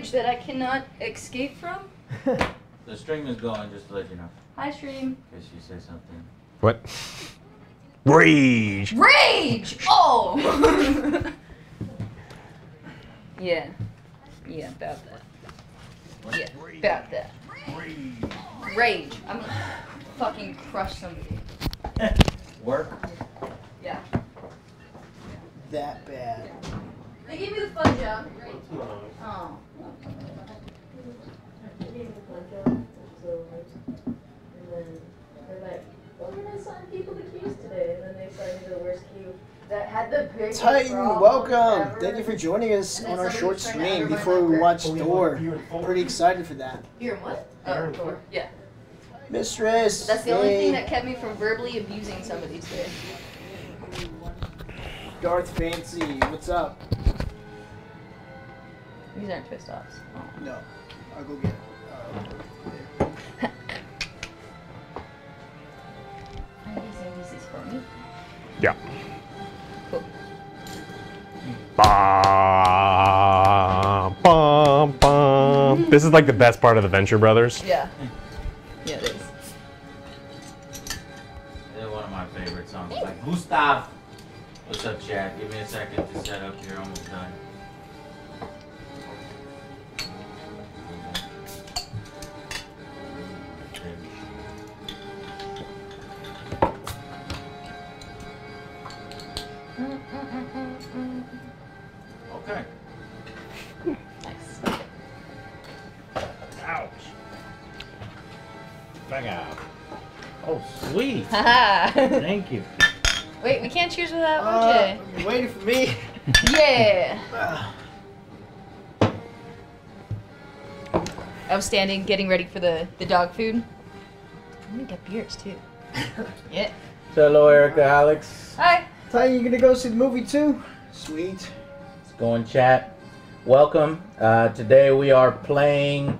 rage that I cannot escape from. The stream is going, just to let you know. Hi, stream. In case you say something. What? Rage. Rage! Oh! yeah. Yeah, about that. Yeah, about that. Rage. I'm gonna fucking crush somebody. Work? Yeah. That bad. They gave me the fun job. Oh. That had the biggest Titan, welcome. ever. Thank you for joining us on our short stream out of my before we watch Oh, yeah, Thor. you and Thor. Pretty excited for that. You're what? Oh, Thor. Yeah. Mistress. That's the only hey, thing that kept me from verbally abusing somebody today. Darth Fancy, what's up? These aren't twist offs. Oh. No, I'll go get. Uh, Are you using these for me? Yeah. Cool. Bum, bum, bum. This is like the best part of the Venture Brothers. Yeah. Yeah, it is. They're one of my favorite songs. Like Gustav. What's up, Chad? Give me a second to set up. You're almost done. Okay. Nice. Ouch. Back out. Oh, sweet. Haha. Thank you. Wait, we can't choose without uh, OJ. you're waiting for me. Yeah. I was standing, getting ready for the, the dog food. I'm gonna get beers too. Yeah. So, hello, Erica, Alex. Hi. Titan, you gonna go see the movie too? Sweet. Let's go and chat. Welcome. Uh, today we are playing.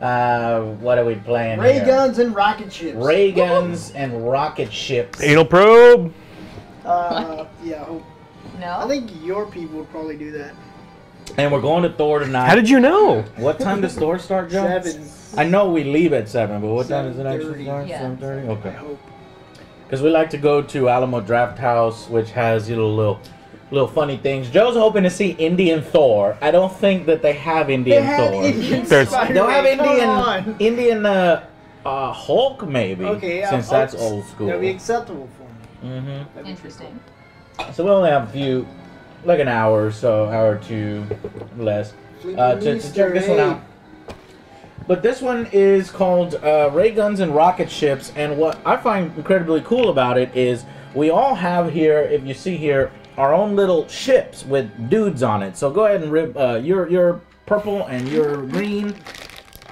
Uh, what are we playing? Ray here? guns and rocket ships. Ray guns and rocket ships. Anal probe. Uh, yeah. I hope- No. I think your people would probably do that. And we're going to Thor tonight. How did you know? What time does Thor start, Joe? Seven. I know we leave at seven, but what time does it actually 7:30. start? Yeah. Seven thirty. Okay. Because we like to go to Alamo Drafthouse, which has you know little, little funny things. Joe's hoping to see Indian Thor. I don't think that they have Indian They had Thor. Indian There's- Spider-Man. They'll have Indian on. Indian uh, uh, Hulk maybe. Okay, yeah, since that's old school. That'd be acceptable for me. hmm That'd be Interesting. So we only have a few, like an hour or so, hour or two less, uh, to, to check this one out. But this one is called uh, Ray Guns and Rocket Ships, and what I find incredibly cool about it is we all have here, if you see here, our own little ships with dudes on it. So go ahead and rip. Uh, you're you're purple and you're green.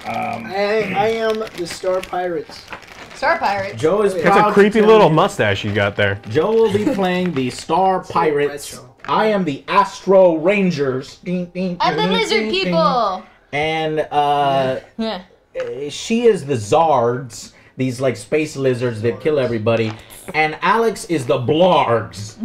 Um, I, I am the Star Pirates. Star Pirates. Joe is That's a proud That's a to creepy little mustache you got there. Joe will be playing the Star Pirates. I am the Astro Rangers. Ding, ding, I'm the lizard ding, ding. people. And uh, Yeah. uh, she is the Zards, these like space lizards that kill everybody. And Alex is the Blargs.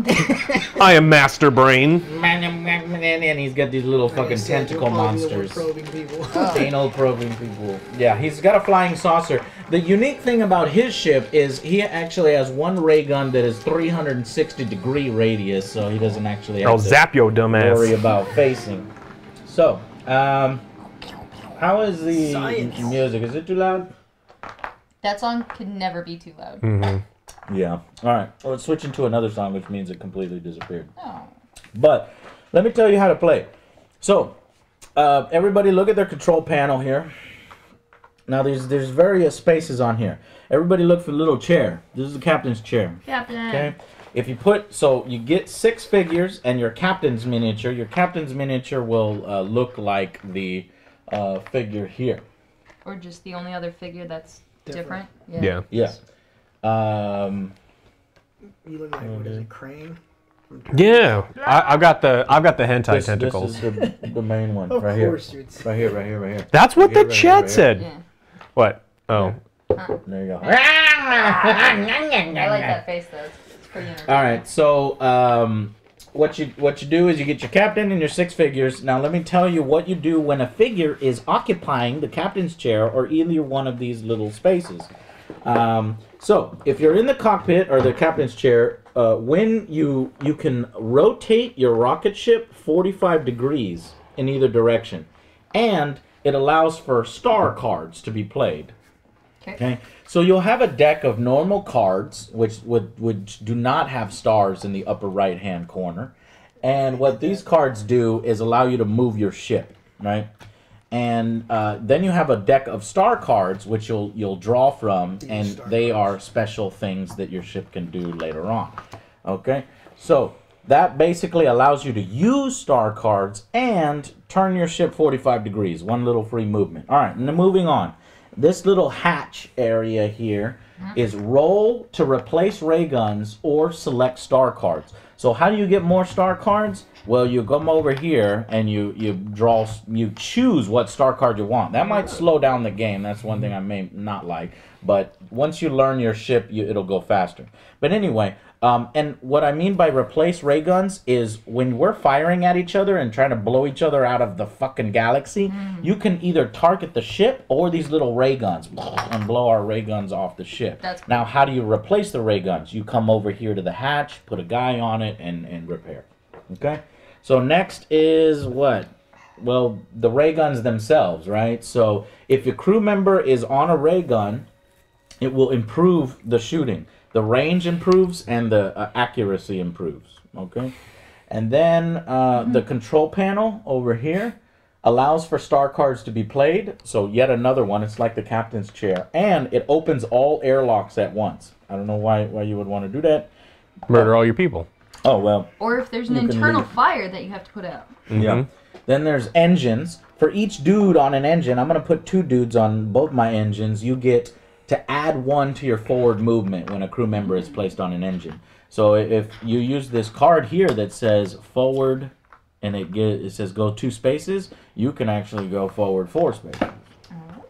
I am Master Brain. and he's got these little fucking tentacle you'll probably be the one monsters. Probing people. Anal probing people. Yeah, he's got a flying saucer. The unique thing about his ship is he actually has one ray gun that is 360 degree radius, so he doesn't actually have I'll to zap yo worry about facing. So, um, how is the Science. music? Is it too loud? That song could never be too loud. hmm Yeah. All right. Well, let's switch into another song, which means it completely disappeared. Oh. But let me tell you how to play. So, uh, everybody, look at their control panel here. Now, there's there's various spaces on here. Everybody, look for the little chair. This is the captain's chair. Captain. Okay. If you put so you get six figures and your captain's miniature. Your captain's miniature will uh, look like the uh, figure here. Or just the only other figure that's Different. different. Yeah. Yeah. Um, You look like what is it, crane? Yeah. I, I've got the I've got the hentai this, tentacles. This is the, the main one Of right here. course, dude. Right here. Right here. Right here. That's what here, the right here, chat right here. said. Yeah. What? Oh. There you go. I like that face though. It's, it's pretty. All right, so um, what you what you do is you get your captain and your six figures. Now let me tell you what you do when a figure is occupying the captain's chair or either one of these little spaces. Um, so if you're in the cockpit or the captain's chair, uh, when you you can rotate your rocket ship 45 degrees in either direction, and it allows for star cards to be played. Okay. Okay, so you'll have a deck of normal cards, which would which do not have stars in the upper right hand corner, and what these cards do is allow you to move your ship, right? And uh, then you have a deck of star cards, which you'll you'll draw from, and they are special things that your ship can do later on. Okay, so that basically allows you to use star cards and turn your ship 45 degrees, one little free movement. All right, and then moving on. This little hatch area here mm-hmm. is roll to replace ray guns or select star cards. So how do you get more star cards? Well, you come over here and you you draw you choose what star card you want. That might slow down the game. That's one thing I may not like. But once you learn your ship, you, it'll go faster. But anyway, um, and what I mean by replace ray guns is when we're firing at each other and trying to blow each other out of the fucking galaxy, you can either target the ship or these little ray guns and blow our ray guns off the ship. Cool. now, how do you replace the ray guns? You come over here to the hatch, put a guy on it, and, and repair. Okay? So next is what? Well, the ray guns themselves, right? So if your crew member is on a ray gun, it will improve the shooting. The range improves and the uh, accuracy improves. Okay, and then uh, the control panel over here allows for star cards to be played. So yet another one. It's like the captain's chair, and it opens all airlocks at once. I don't know why why you would want to do that. Murder all your people. Oh well, Or if there's an internal fire that you have to put out. Yeah. Then there's engines. For each dude on an engine, I'm going to put two dudes on both my engines. You get to add one to your forward movement when a crew member is placed on an engine. So if you use this card here that says forward and it get, it says go two spaces, you can actually go forward four spaces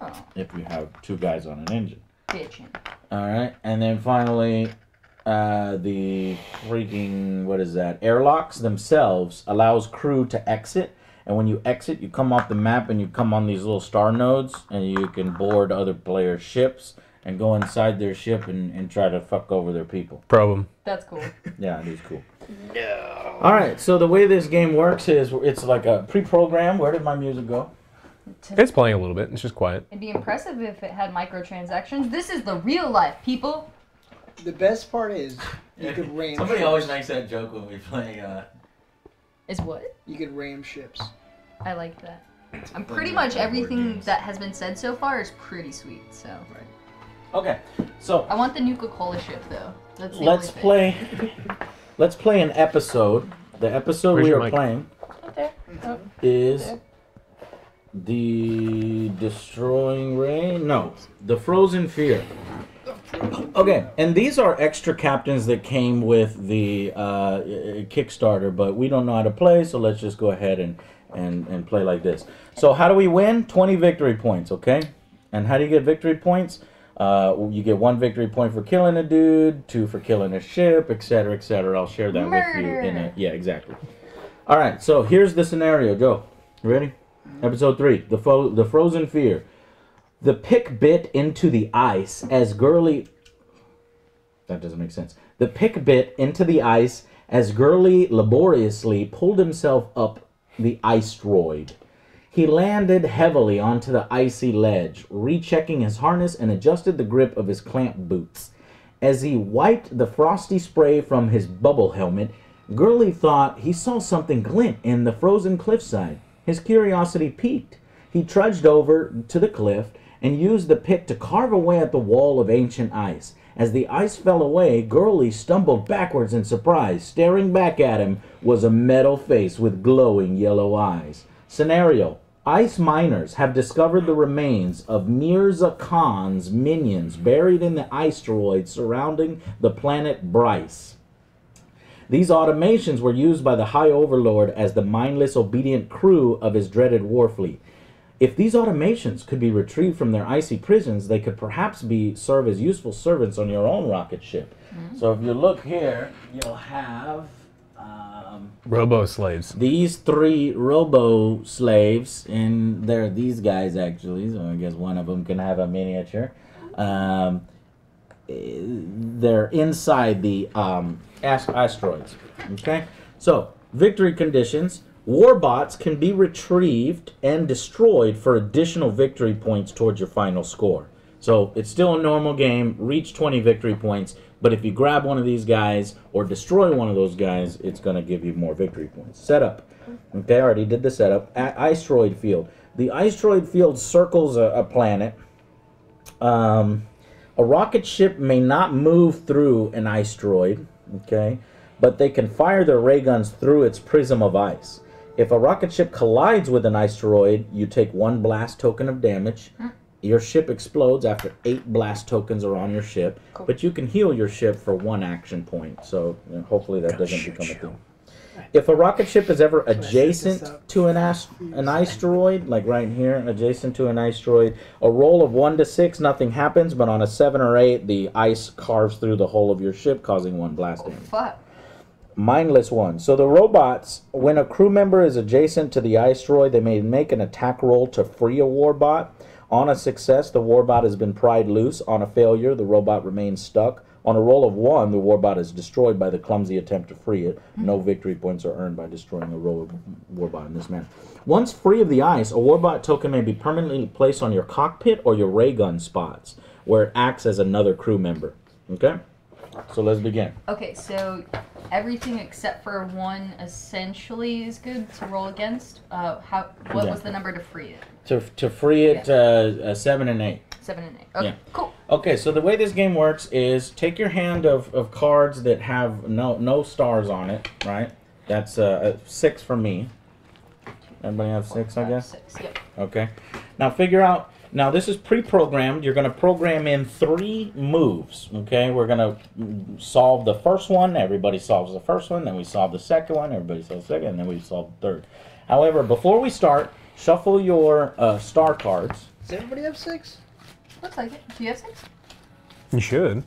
Oh, if you have two guys on an engine. All right, and then finally, uh, the freaking what is that? Airlocks themselves allows crew to exit, and when you exit, you come off the map and you come on these little star nodes, and you can board other players' ships and go inside their ship and, and try to fuck over their people. Problem. That's cool. Yeah, it is cool. No. All right, so the way this game works is it's like a pre-program. Where did my music go? It's playing a little bit. It's just quiet. It'd be impressive if it had microtransactions. This is the real life, people. The best part is you could ram. ships. Somebody always makes that joke when we play. Uh, Is what? You could ram ships. I like that. I'm pretty much everything that has been said so far is pretty sweet. So okay, so I want the Nuka Cola ship though. That's the let's only thing. play let's play an episode the episode Where's we your are mic? playing Okay. Oh, is There. the destroying rain no the frozen fear okay and these are extra captains that came with the uh, kickstarter but we don't know how to play so let's just go ahead and and and play like this so how do we win 20 victory points okay and how do you get victory points uh, you get one victory point for killing a dude, two for killing a ship, etc., etc. I'll share that with you in a yeah, exactly. All right, so here's the scenario. Joe, you ready? Episode three: the fo- the frozen fear. The pick bit into the ice as Gurley. That doesn't make sense. The pick bit into the ice as Gurley laboriously pulled himself up the iceroid. He landed heavily onto the icy ledge, rechecking his harness and adjusted the grip of his clamp boots. As he wiped the frosty spray from his bubble helmet, Gurley thought he saw something glint in the frozen cliffside. His curiosity piqued. He trudged over to the cliff and used the pick to carve away at the wall of ancient ice. As the ice fell away, Gurley stumbled backwards in surprise. Staring back at him was a metal face with glowing yellow eyes. Scenario Ice miners have discovered the remains of Mirza Khan's minions buried in the asteroid surrounding the planet Bryce. These automatons were used by the High Overlord as the mindless, obedient crew of his dreaded war fleet. If these automatons could be retrieved from their icy prisons, they could perhaps be serve as useful servants on your own rocket ship. Mm-hmm. So if you look here, you'll have Robo slaves. these three robo slaves, and they're these guys actually. So I guess one of them can have a miniature. Um, they're inside the um, ast- asteroids. Okay, so victory conditions. Warbots can be retrieved and destroyed for additional victory points towards your final score. So it's still a normal game. Reach 20 victory points, but if you grab one of these guys or destroy one of those guys, it's going to give you more victory points. Setup. Okay, I already did the setup. A- field. The Iceroid field circles a, a planet. Um, a rocket ship may not move through an asteroid, okay, but they can fire their ray guns through its prism of ice. If a rocket ship collides with an asteroid, you take one blast token of damage. Your ship explodes after eight blast tokens are on your ship, Cool. but you can heal your ship for one action point. So you know, hopefully that doesn't shoot become a you. thing. If a rocket ship is ever adjacent to an ast- an asteroid, like right here, adjacent to an asteroid, a roll of one to six, nothing happens. But on a seven or eight, the ice carves through the hull of your ship, causing one blast damage. Fuck. Mindless one. So the robots, when a crew member is adjacent to the ice asteroid, they may make an attack roll to free a warbot. On a success, the warbot has been pried loose. On a failure, the robot remains stuck. On a roll of one, the warbot is destroyed by the clumsy attempt to free it. No victory points are earned by destroying a ro- warbot in this manner. Once free of the ice, a warbot token may be permanently placed on your cockpit or your ray gun spots, where it acts as another crew member. Okay? So let's begin. Okay, so everything except for one essentially is good to roll against. Uh, how? What Yeah. was the number to free it? To, to free it, uh, uh, seven and eight. Seven and eight. Okay, Yeah. cool. Okay, so the way this game works is take your hand of, of cards that have no no stars on it, right? That's uh, a six for me. Everybody have six, I guess. Six. Yep. Okay. Now figure out. Now this is pre-programmed. You're going to program in three moves. Okay. We're going to solve the first one. Everybody solves the first one. Then we solve the second one. Everybody solves the second. And then we solve the third. However, before we start, shuffle your uh, star cards. Does everybody have six? Looks like it. Do you have six? You should.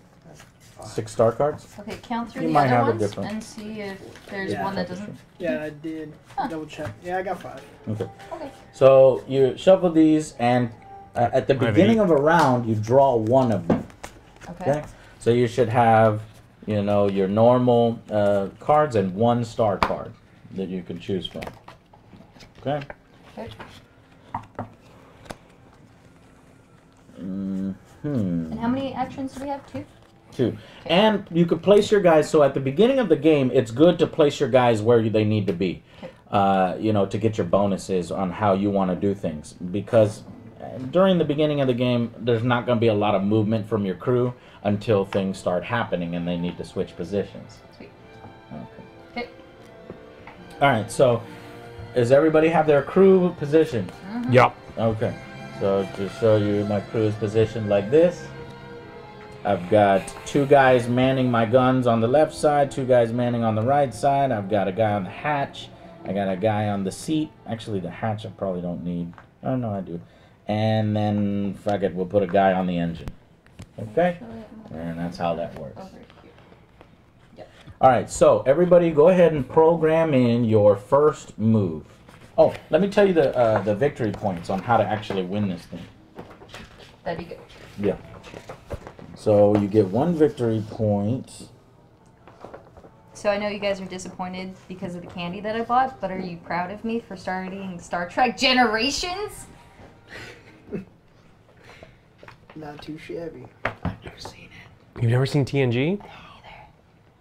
Six star cards. Okay, count through You the might other have a ones different- and see if there's Yeah. one that doesn't. Yeah, I did. Huh. Double check. Yeah, I got five. Okay. Okay. So you shuffle these, and uh, at the I have beginning eight. of a round, you draw one of them. Okay. Okay. So you should have, you know, your normal uh, cards and one star card that you can choose from. Okay. Okay. Hmm. And how many actions do we have? Two. Two. And you could place your guys. So at the beginning of the game, it's good to place your guys where they need to be. Okay. Uh, you know, to get your bonuses on how you want to do things. Because uh, during the beginning of the game, there's not going to be a lot of movement from your crew until things start happening and they need to switch positions. Sweet. Okay. Okay. All right. So, does everybody have their crew positioned? Yep. Okay. So to show you, my crew is positioned like this. I've got two guys manning my guns on the left side, two guys manning on the right side. I've got a guy on the hatch. I got a guy on the seat. Actually, the hatch I probably don't need. Oh no, I do. And then fuck it, we'll put a guy on the engine. Okay, and that's how that works. Over here. All right, so everybody, go ahead and program in your first move. Oh, let me tell you the uh, the victory points on how to actually win this thing. That'd be good. Yeah. So you get one victory point. So I know you guys are disappointed because of the candy that I bought, but are you proud of me for starting Star Trek Generations? Not too shabby. I've never seen it. You've never seen TNG?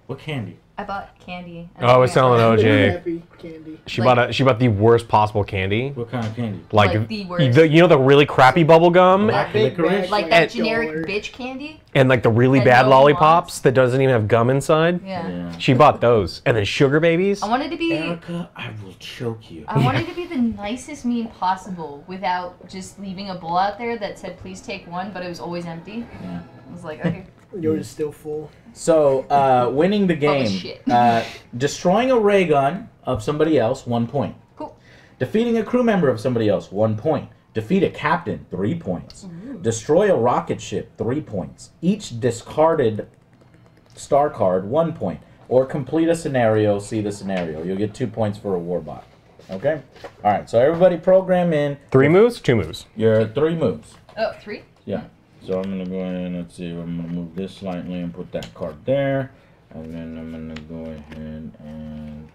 What candy? I bought candy. Oh, I was I'm telling OJ. Candy. She Like- bought a, she bought the worst possible candy. What kind of candy? Like, Like the worst. you know the really crappy bubble gum Black Big licorice? bag, Like that generic dollar. bitch candy? and like the really That bad no one lollipops that doesn't even have gum inside. Yeah. Yeah. She bought those. And then sugar babies. I wanted to be Erica, I will choke you. I wanted to be the nicest mean possible without just leaving a bowl out there that said please take one, but it was always empty. Yeah. I was like, okay. Yours is still full. So, uh, winning the game, shit. uh, destroying a ray gun of somebody else, one point. Cool. Defeating a crew member of somebody else, one point. Defeat a captain, three points. Destroy a rocket ship, three points. Each discarded star card, one point. or complete a scenario, see the scenario. You'll get two points for a warbot. Okay? Alright, so everybody program in Three moves, two moves. your three moves. Oh, three? Yeah. So I'm gonna go ahead and let's see. I'm gonna move this slightly and put that card there, and then I'm gonna go ahead and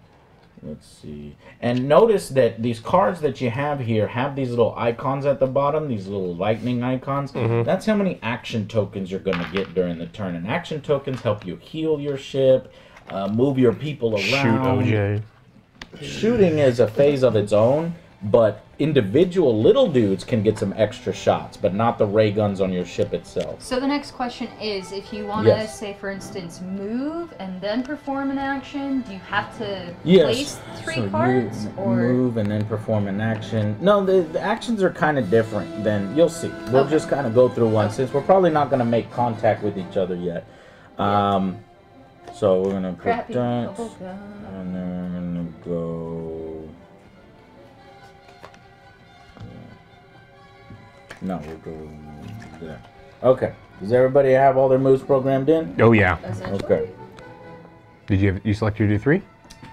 let's see. And notice that these cards that you have here have these little icons at the bottom, these little lightning icons. That's how many action tokens you're gonna get during the turn. And action tokens help you heal your ship, uh, move your people around. Shoot, OJ. Shooting is a phase of its own, but individual little dudes can get some extra shots, but not the ray guns on your ship itself. So the next question is, if you want to, Yes. say, for instance, move and then perform an action, do you have to Yes. place three So cards, m- or move and then perform an action. No, the, the actions are kind of different. Then you'll see. We'll Okay. just kind of go through one since we're probably not going to make contact with each other yet. Um, so we're gonna put crappy that, and then we're gonna go. No, we'll go there. Okay. Does everybody have all their moves programmed in? Oh yeah. Okay. Did you have, you select your do three?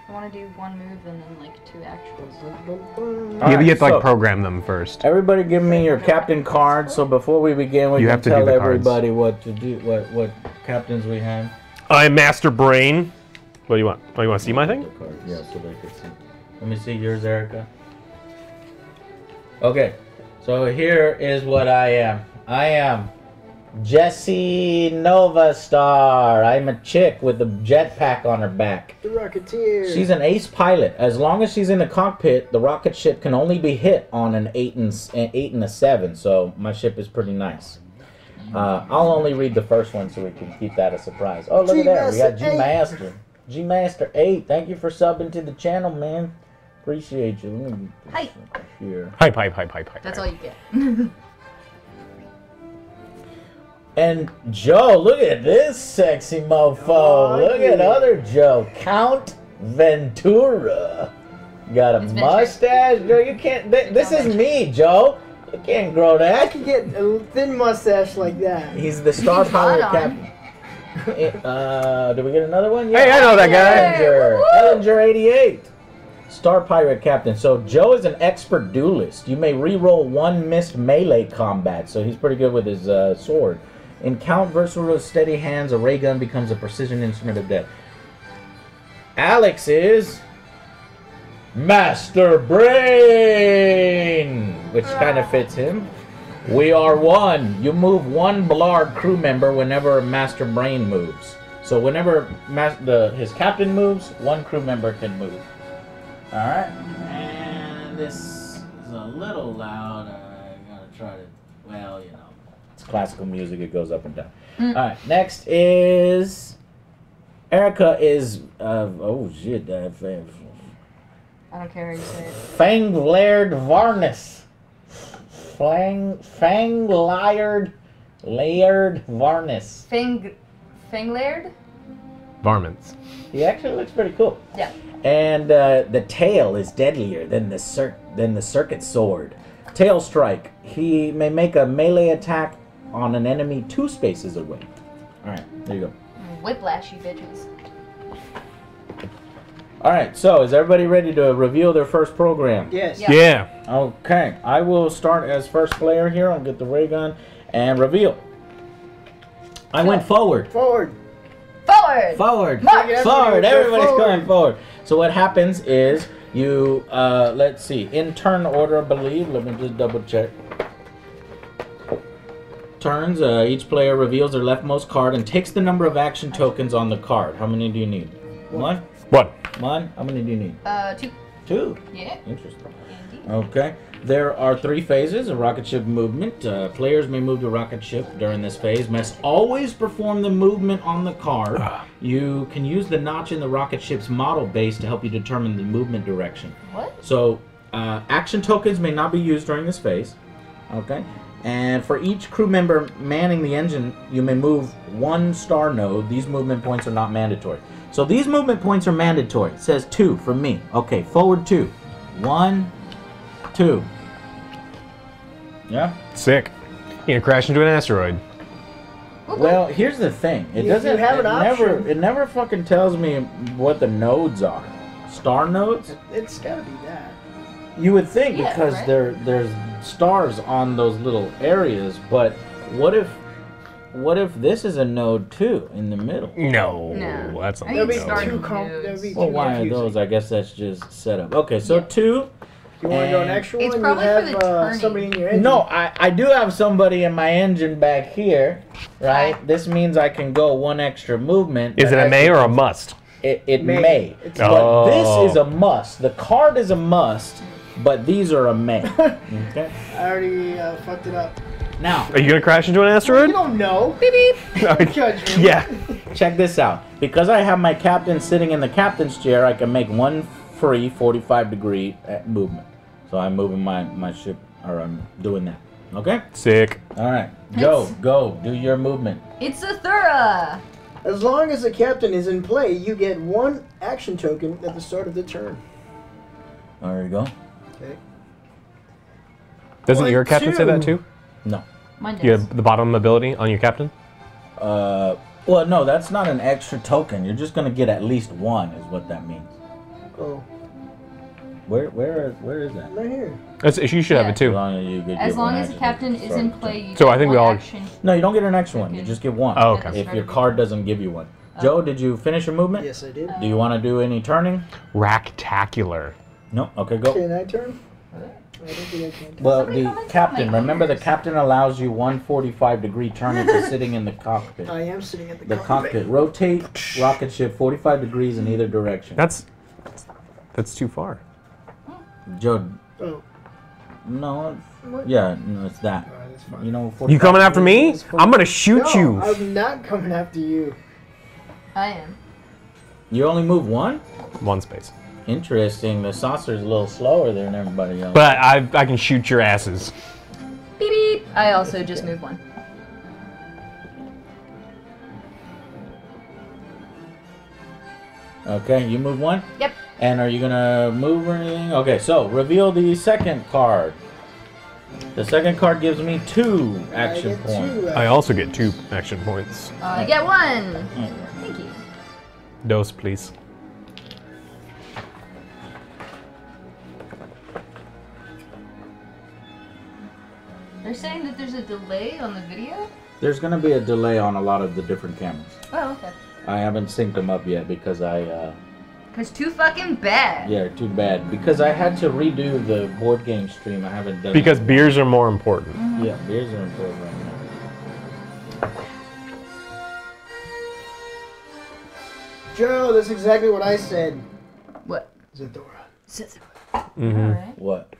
I want to do one move and then like two actuals. yeah, but Alright, you have to like so- program them first. Everybody, give me your captain card. So before we begin, we You can have to tell the cards. everybody what to do, what what captains we have. I'm Master Brain. What do you want? Oh, you want to see my thing? The card, yeah, so they can see. Let me see yours, Erica. Okay, so here is what I am. I am Jessie Nova Star. I'm a chick with a jetpack on her back. The Rocketeer. She's an ace pilot. As long as she's in the cockpit, the rocket ship can only be hit on an eight and an eight and a seven. So my ship is pretty nice. Uh, I'll only read the first one so we can keep that a surprise. Oh, look at that. We got G Master. G Master eight. Thank you for subbing to the channel, man. Appreciate you. Let me put Hi. this Here. Hype, hype, hype, hype, hype. That's all you get. And Joe, look at this sexy mofo. Oh, look at other Joe. Count Ventura. Got a It's mustache. Joe, you can't. Th- this is me, Joe. You can't grow I that. could get a thin mustache like that. He's the star Got pilot captain. Eh, uh, did we get another one? Hey, I know that guy. Ellinger. Ellinger 88. Star Pirate Captain. So Joe is an expert duelist. You may re-roll one missed melee combat, so he's pretty good with his uh, sword. In Count Versatile Steady Hands, a ray gun becomes a precision instrument of death. Alex is Master Brain, which kind of fits him. We are one. You move one Ballard crew member whenever Master Brain moves. So whenever the his captain moves, one crew member can move. All right. And this is a little loud. I gotta try to. Well, you know, it's classical music. It goes up and down. All right. Next is Erica. Is uh, oh shit. Uh, F- I don't care how you say it. Fanglared Varnis. Flang Fanglared Layered Varnis. Fang, Fanglaird? Varmints. He actually looks pretty cool. Yeah. And uh, the tail is deadlier than the cir- than the circuit sword. Tail strike. He may make a melee attack on an enemy two spaces away. All right, there you go. Whiplash, you bitches. All right, so is everybody ready to reveal their first program? Yes. Yeah. Yeah. Okay, I will start as first player here. I'll get the ray gun and reveal. I went forward. Forward. Forward! Forward. March! Forward. Go Everybody's forward. going forward. So what happens is you uh, let's see in turn order, I believe. Let me just double check. Turns. Uh, each player reveals their leftmost card and takes the number of action tokens on the card. How many do you need? One. What? One. How many do you need? Uh, two. Two. Yeah, Interesting. indeed. Okay. There are three phases of rocket ship movement. Uh, players may move the rocket ship during this phase. Must always perform the movement on the card. You can use the notch in the rocket ship's model base to help you determine the movement direction. What? So, uh, action tokens may not be used during this phase. Okay. And for each crew member manning the engine, you may move one star node. These movement points are not mandatory. So these movement points are mandatory. It says two for me. Okay, forward two. One, two. Yeah? Sick. You're gonna crash into an asteroid. Well, here's the thing. It you doesn't. have it an never. option- It never fucking tells me what the nodes are. Star nodes. It's gotta be that. You would think Yeah, because right? there there's stars on those little areas, but what if what if this is a node too in the middle? No, No. that's not I There'll be star two nodes. com- there'll be Well, too why are confusing. those? I guess that's just set up. Okay, so Yeah. two. You want to go an And- extra It's one? probably you for the uh, turning. somebody in your engine. No, I, I do have somebody in my engine back here, right? Okay. This means I can go one extra movement. Is it a may or a must? It, it May. may. It's- But Oh. this is a must. The card is a must, but these are a may. okay. I already uh, fucked it up. Now, Are you gonna crash into an asteroid? You don't know. Beep beep. Don't judge me. yeah. check this out. Because I have my captain sitting in the captain's chair, I can make one free 45 degree uh, movement. So I'm moving my, my ship, or I'm doing that. Okay? Sick. All right. Go, It's- go. Do your movement. It's a Thura. As long as the captain is in play, you get one action token at the start of the turn. There you go. Okay. Doesn't One, your captain say that two. too? No. Mine does. You have the bottom ability on your captain? Uh, well, no, that's not an extra token. You're just gonna get at least one, is what that means. Oh, Where, where, where is that? right here. That's, you should have Yeah. it As too. long as you could As long as the captain is start in the play, turn. you So get I think we all- action. No, you don't get an extra one. You just get one. Oh, okay. If your card doesn't give you one. Joe, did you finish your movement? Yes, I did. Do you want to do any turning? Racktacular. No. Okay, go. Can I turn? I don't think I can. Well, Somebody the captain. Remember, the captain allows you 145 degree turn into sitting in the cockpit. I am sitting at the, The cockpit. Rotate rocket ship 45 degrees in either direction. That's that's too far. Joe, Oh, no. What? Yeah, no, it's that. alright, that's fine. You know. You coming after me? degrees is 40 I'm gonna shoot no, you. I'm not coming after you. I am. You only move one. One space. Interesting. The saucer's a little slower than everybody else. But I I can shoot your asses. Beep beep. I also just move one. Okay, you move one. Yep. And are you gonna move or anything? Okay, so reveal the second card. The second card gives me two action I points. two, uh, I also get two action points. Uh, I get one. Mm. Thank you. Dose, please. They're saying that there's a delay on the video. There's gonna be a delay on a lot of the different cameras. Oh, okay. I haven't synced them up yet because I, uh, Cause too fucking bad. yeah, too bad. Because I had to redo the board game stream. I haven't done Because it. beers are more important. yeah, beers are important right now. Joe, that's exactly what I said. What? Zadora. Mm-hmm. Alright. What?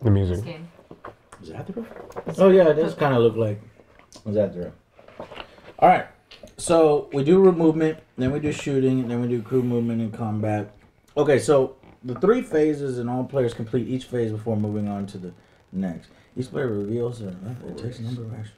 The This music. game. Is that the Oh yeah, it does kind of look like. Is that the All right. So we do movement, then we do shooting, then we do crew movement and combat. Okay, so the three phases, and all players complete each phase before moving on to the next. Each player reveals a it takes a number of actions.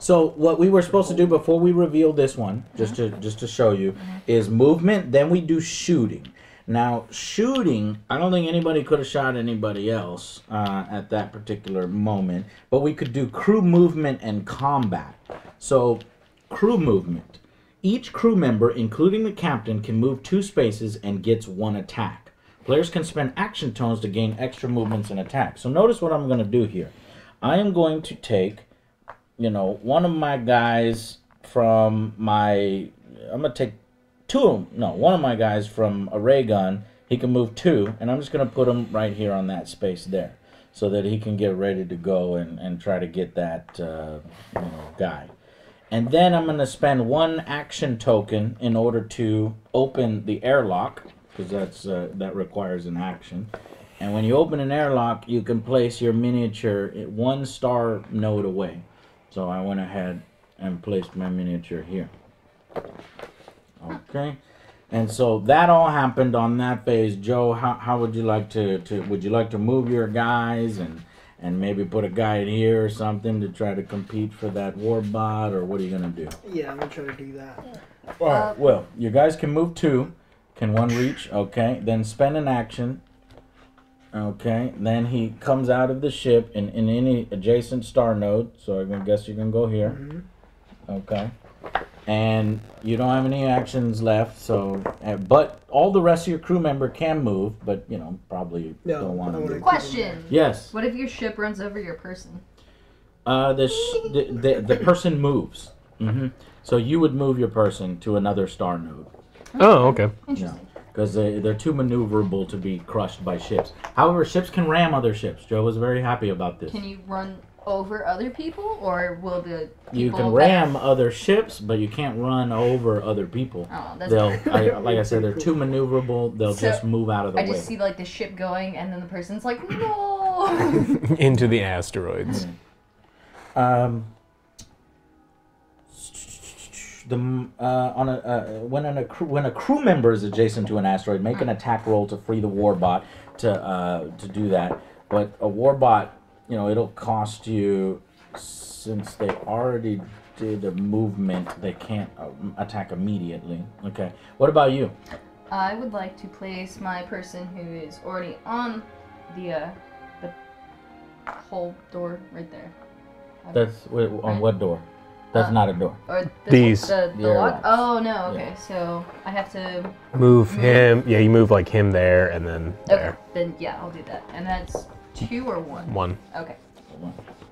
So what we were supposed to do before we reveal this one, just to just to show you, is movement. Then we do shooting. Now shooting, I don't think anybody could have shot anybody else uh, at that particular moment, but we could do crew movement and combat. So crew movement. Each crew member, including the captain, can move two spaces and gets one attack. Players can spend action tones to gain extra movements and attacks. So notice what I'm going to do here. I am going to take, you know, one of my guys from my. I'm going to take two of 'em- No, one of my guys from a ray gun. He can move two, and I'm just going to put him right here on that space there. So that he can get ready to go and, and try to get that uh, you know, guy. And then I'm going to spend one action token in order to open the airlock, because that's uh, that requires an action. And when you open an airlock, you can place your miniature i- one star node away. So I went ahead and placed my miniature here. Okay. And so that all happened on that phase. Joe, how, how would you like to, to would you like to move your guys and and maybe put a guy in here or something to try to compete for that war bot or what are you gonna do? Yeah, I'm gonna try to do that. All right. Uh, well, you guys can move two. Can one reach? Okay. Then spend an action. Okay. Then he comes out of the ship in, in any adjacent star node. So I guess you can go here. Mm-hmm. Okay. And you don't have any actions left, so uh, but all the rest of your crew member can move, but you know probably No, don't want to. wanna- move. Question. Yes. What if your ship runs over your person? Uh, the, sh- the the the person moves. Mm-hmm. So you would move your person to another star node. Oh, okay. Interesting. because they, they're too maneuverable to be crushed by ships. However, ships can ram other ships. Joe was very happy about this. Can you run over other people, or will the people You can that- ram other ships, but you can't run over other people. Oh, that's. They'll, I, like I said, they're too maneuverable. They'll So, just move out of the I way. I just see like the ship going, and then the person's like, no. Into the asteroids. Um, the uh, on a uh, when an, a crew, when a crew member is adjacent to an asteroid, make an attack roll to free the warbot to uh, to do that. But a warbot, you know, it'll cost you since they already did a movement, they can't um, attack immediately. Okay. What about you? I would like to place my person who is already on the uh, the whole door right there. That's wait, on Right. what door? That's Uh, not a door. Or this These. the, the Yeah, lock. Oh no. Okay, so I have to. Move him. Yeah, you move like him there and then Okay, there. then yeah, I'll do that. And that's two or one. One. Okay.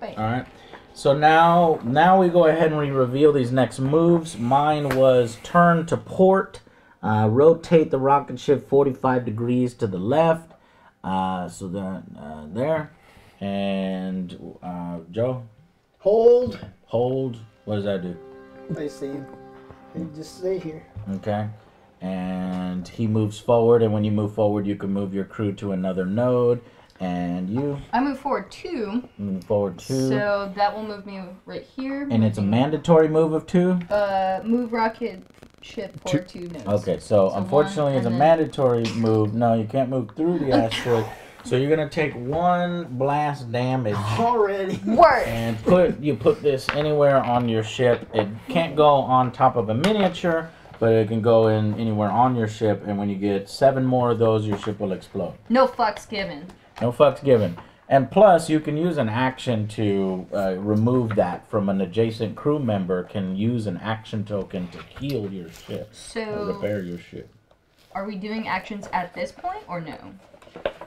Wait. All right. So now, now we go ahead and we reveal these next moves. Mine was turn to port, uh, rotate the rocket ship 45 degrees to the left. Uh, so that uh, there, and uh, Joe, Hold. hold. What does that do? I see. You just stay here. Okay. And he moves forward, and when you move forward, you can move your crew to another node. And you I move forward two, move forward two, so that will move me right here. and it's a mandatory move of two. Uh, move rocket ship forward two nodes. Okay, so, So unfortunately, one it's a then- mandatory move. No, you can't move through the asteroid. So you're gonna take one blast damage Already. Word. and put you put this anywhere on your ship. It can't go on top of a miniature, but it can go in anywhere on your ship. And when you get seven more of those, your ship will explode. No fucks given. No fucks given. And plus, you can use an action to uh, remove that from an adjacent crew member. Can use an action token to heal your ship or So, repair your ship. are we doing actions at this point or no?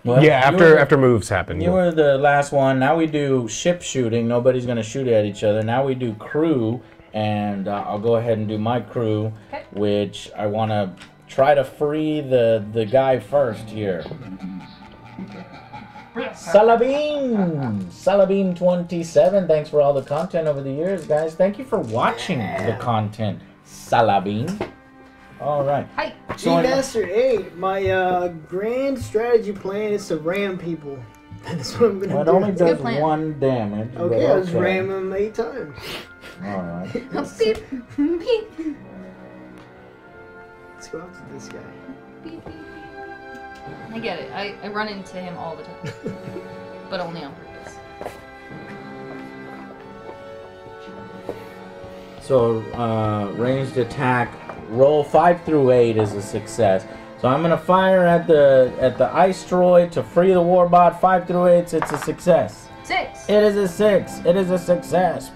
Well, yeah, after were- after moves happen. You you'll- were the last one. Now we do ship shooting. Nobody's gonna shoot at each other. Now we do crew, and uh, I'll go ahead and do my crew, Okay. which I want to try to free the the guy first here. Salabim, Salabim Salabim27, Thanks for all the content over the years, guys. Thank you for watching the content, Salabim. All right. Hi. So I- Master 8, my uh, grand strategy plan is to ram people. That's what I'm gonna well, it only does Good plan. one damage. but okay, I just okay. ram them eight times. All right. beep, beep, Let's go after this guy. I get it. I, I run into him all the time, but only on purpose. So uh, ranged attack, roll five through eight is a success. So I'm gonna fire at the at the iceroid to free the warbot. Five through eight, it's a success. Six. It is a six. It is a success.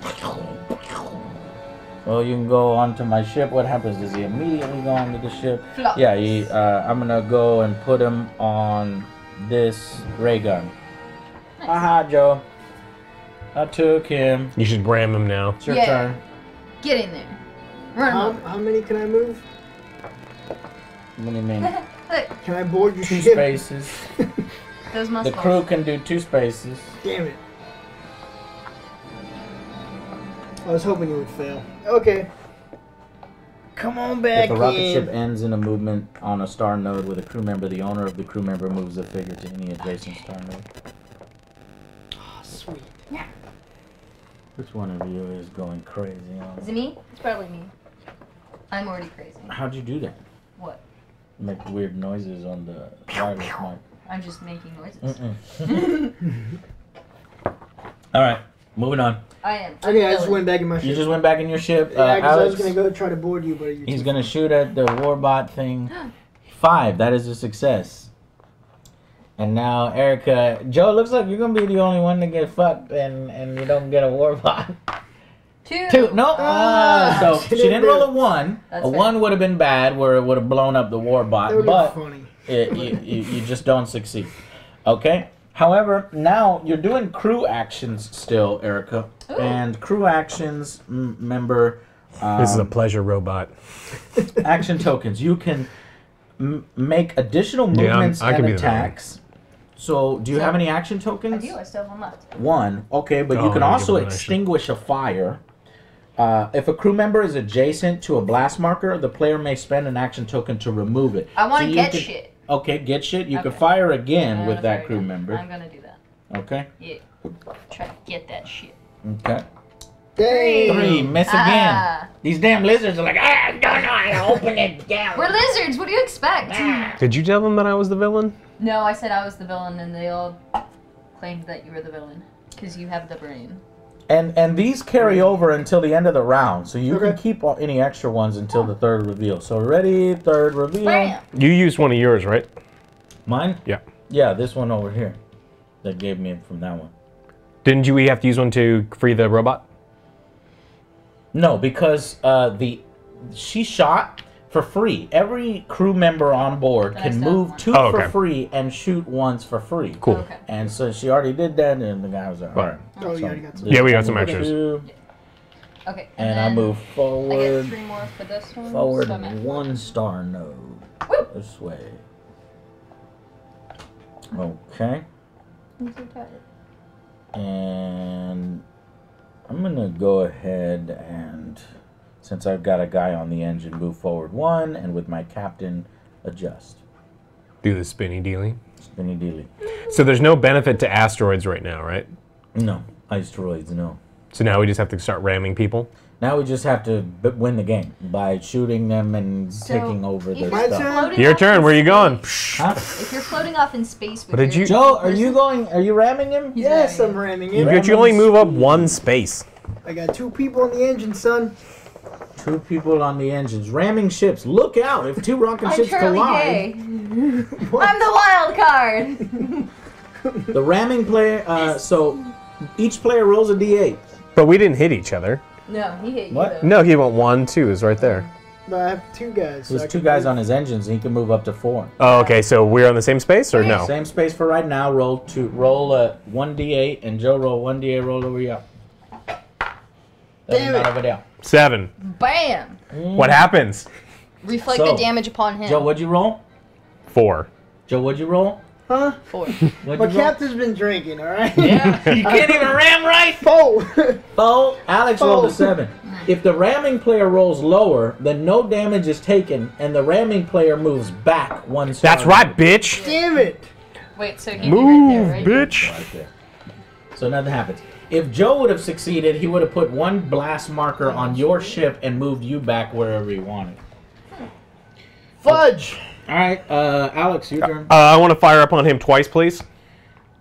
Well, you can go onto my ship. What happens? Does he immediately go onto the ship? Flop. Yeah, he, uh, I'm gonna go and put him on this ray gun. Nice. Haha, Joe. I took him. You should ram him now. It's your Yeah. turn. Get in there. Run. How, how many can I move? What do you mean? Can I board your Two ship? spaces. those muscles. The crew can do two spaces. Damn it. I was hoping you would fail. Okay. Come on back If a rocket in. ship ends in a movement on a star node with a crew member, the owner of the crew member moves the figure to any adjacent star node. Oh, sweet. Yeah. Which one of you is going crazy on Is it me? It's probably me. I'm already crazy. How'd you do that? What? Make weird noises on the wireless mic. I'm just making noises. Mm-mm. All right, moving on. I am. Okay, I just went back in my ship. You just went back in your ship. Uh, yeah, because I was gonna go try to board you, but he's gonna shoot at the warbot thing. Five. That is a success. And now Erica, Joe, looks like you're gonna be the only one to get fucked, and and you don't get a warbot. Two. Two. No. Ah, Uh, so she she didn't didn't roll a one. That's a fair. one would have been bad, where it would have blown up the warbot. That would But funny. it, you, you, you just don't succeed. Okay. However, now you're doing crew actions still, Erica, Ooh. and crew actions. m- Remember, um, This is a pleasure robot. action tokens. You can m- make additional Yeah, I'm- movements I can and be the attacks. So, do you So- have any action I tokens? do. I still have one left. One. Okay, but Oh, you can also it an action. extinguish a fire. Uh, if a crew member is adjacent to a blast marker, the player may spend an action token to remove it. I want to you get can- shit. Okay, get shit. You can fire again with that crew yeah. member. I'm gonna do that. Okay. Yeah. Try to get that shit. Okay. Dang. Three. Miss again. Ah. These damn lizards are like, ah, I don't know how to open it. Damn. We're lizards. What do you expect? Ah. Did you tell them that I was the villain? No, I said I was the villain, and they all claimed that you were the villain because you have the brain. And and these carry over until the end of the round, so you can Okay. keep all, any extra ones until the third reveal. So ready, third reveal. Bam. You used one of yours, right? Mine? Yeah. Yeah, this one over here. That gave me from that one. Didn't you have to use one to free the robot? No, because uh, the she shot for free. Every crew member on board can move one. two Oh, for free and shoot once for free. Cool. Okay. And so she already did that, and the guy was like, "All right." Oh, you already got some. Yeah, we got some extras. two, Okay. And I then move I get forward, three more for this one. forward, so I'm one star node Woo! this way. Okay. I'm so tired. And I'm gonna go ahead and, since I've got a guy on the engine, move forward one, and with my captain, adjust. Do the spinny dealy. Spinny dealy. So there's no benefit to asteroids right now, right? No, asteroids, no. So now we just have to start ramming people. Now we just have to b- win the game by shooting them and So, taking over if their you're stuff. turn? floating Your off turn. in Where are you going? Huh? If you're floating off in space with What did your you- Joe, are you going? Are you ramming him? He's Yes, ramming. I'm ramming You, it. but you only move up one space. I got two people on the engine, son. Two people on the engines ramming ships. Look out! If two rocket I'm ships Charlie collide, Gay. I'm the wild card. the ramming player. Uh, so each player rolls a d8. But we didn't hit each other. no, he hit What? you. Though. No, he went one, two is right there. But I have two guys. so There's I two guys move. on his engines, and he can move up to four. Oh, okay. So we're on the same space, or no? Same space for right now. Roll two. Roll a one d8, and Joe roll one d8. Roll over here. Damn it. Over there. Seven. Bam. What happens? Reflect So, the damage upon him. Joe, what'd you roll? Four. Joe, what'd you roll? Huh? Four. What'd My you roll? captain's been drinking, alright? Yeah, you can't even ram right. Four. Oh, Alex rolled a seven. If the ramming player rolls lower, then no damage is taken, and the ramming player moves back one star. That's right, bitch. Damn it. Wait, so he'd Move, be right there, right? bitch. Right there. So nothing happens. If Joe would have succeeded, he would have put one blast marker on your ship and moved you back wherever he wanted. Fudge. All right, uh, Alex, your turn. Uh, I want to fire upon him twice, please.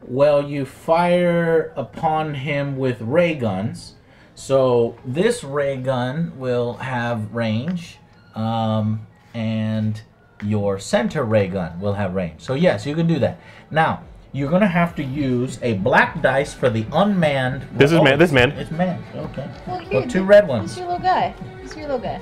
Well, you fire upon him with ray guns. So this ray gun will have range, um, and your center ray gun will have range. So yes, you can do that. Now you're gonna have to use a black dice for the unmanned. This is oh, man- this man. It's man. Okay. Well, Well, two red This ones. is your little guy. This is your little guy.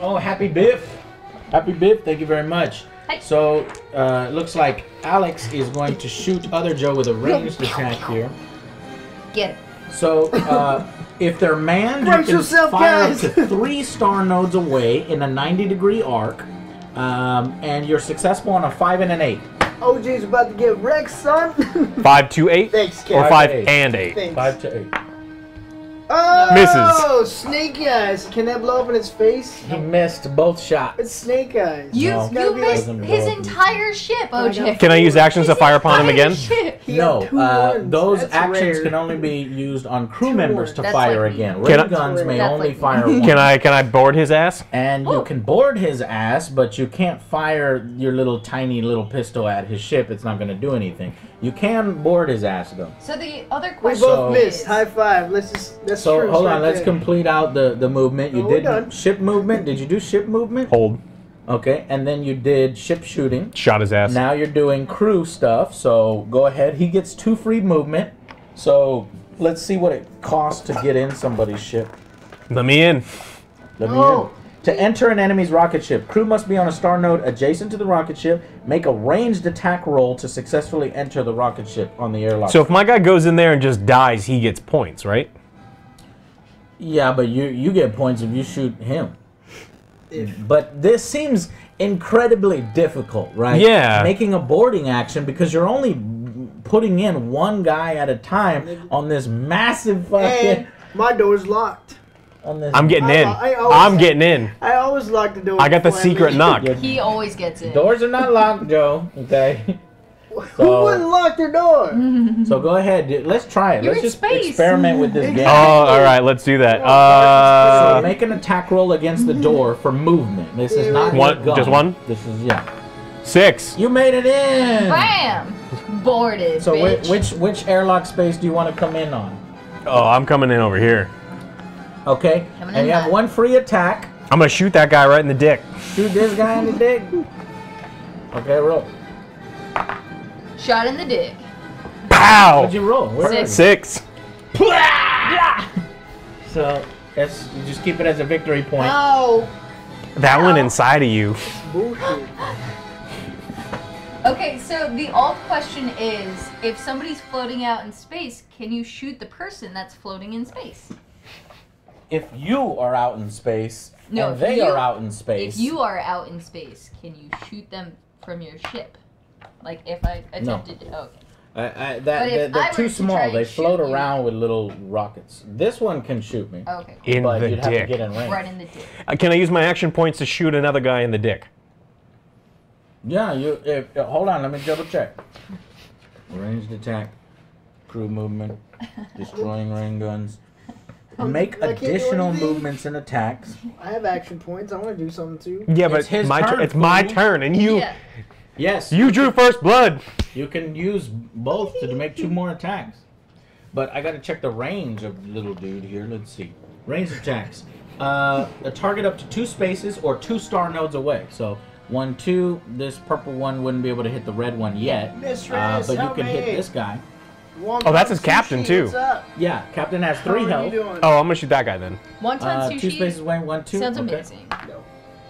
Oh, happy Biff. Happy Biff. Thank you very much. Hi. So uh, it looks like Alex is going to shoot other Joe with a ranged attack here. Get it. So, uh, if they're manned, you can yourself, fire guys. up to three star nodes away in a 90 degree arc, um, and you're successful on a five and an eight. OJ's about to get wrecked, son. Five Five, two, eight, Thanks, or Cap. five eight. and eight. Thanks. Five to eight. Oh, snake eyes. Can that blow up in his face? He missed both shots. It's snake eyes. You No. You missed like- his entire ship, OJ. got- Can I use actions to fire upon him again? No, uh, those That's actions rare. can only be used on crew Two members to. That's fire like again. Can Ray I- guns may That's only like fire one. Can I can I board his ass? And you can board his ass, but you can't fire your little tiny little pistol at his ship. It's not going to do anything. You can board his ass though. So the other question. We both So- missed. High five. Let's just. That's So truce hold on, let's there. complete out the the movement. You Oh, did done. ship movement. Did you do ship movement? Hold. Okay, and then you did ship shooting. Shot his ass. Now you're doing crew stuff. So go ahead. He gets two free movement. So let's see what it costs to get in somebody's ship. Let me in. Let me Oh. in. To enter an enemy's rocket ship, crew must be on a star node adjacent to the rocket ship. Make a ranged attack roll to successfully enter the rocket ship on the airlock. So if my guy goes in there and just dies, he gets points, right? Yeah, but you you get points if you shoot him. If But this seems incredibly difficult, right? Yeah. Making a boarding action because you're only putting in one guy at a time on this massive fucking and my door's locked. on this. I'm getting I- in. I always- I'm getting in. I always lock the door. I got the secret knock. He always gets it. doors are not locked, Joe. Okay. Who So- wouldn't lock their door? So go ahead. dude. Let's try it. You're Let's in just space. experiment with this game. Oh, all right. Let's do that. So Uh, make an attack roll against the door for movement. This is not your One- gun. just one? This is yeah. six. You made it in. Bam! Boarded, So bitch. which which airlock space do you want to come in on? Oh, I'm coming in over here. Okay. Coming and you have hot. one free attack. I'm gonna shoot that guy right in the dick. Shoot this guy in the dick. Okay, roll. Shot in the dick. Pow! What'd you roll? Where are you? Six. So that's you just keep it as a victory point. Oh. That one inside of you. Okay, so the alt question is if somebody's floating out in space, can you shoot the person that's floating in space? If you are out in space No, and they you- are out in space, If you are out in space, can you shoot them from your ship? Like if I attempted to. Okay. I, I, that, they're, they're I too were to small. They float shoot you- around with little rockets. This one can shoot me, Okay. In but the you'd have to dick. get in range. Right in the dick. Uh, Can I use my action points to shoot another guy in the dick? Yeah, you. If, uh, hold on, let me double check. Ranged attack, crew movement, destroying ray guns. Make I additional movements and attacks. I have action points. I want to do something too. Yeah, but It's his my turn, It's my turn, and you Yeah. Yes, you drew first blood. you can use both to make two more attacks. But I gotta check the range of little dude here. Let's see. Range attacks. Uh, a target up to two spaces or two star nodes away. So one, two. This purple one wouldn't be able to hit the red one yet. Mistress, Uh, but you help can hit this guy. One Oh, that's his captain, too. Yeah, Captain has three How health. Oh, I'm gonna shoot that guy then. One ton Uh, sushi. two spaces away, one, two. Sounds okay. amazing. No.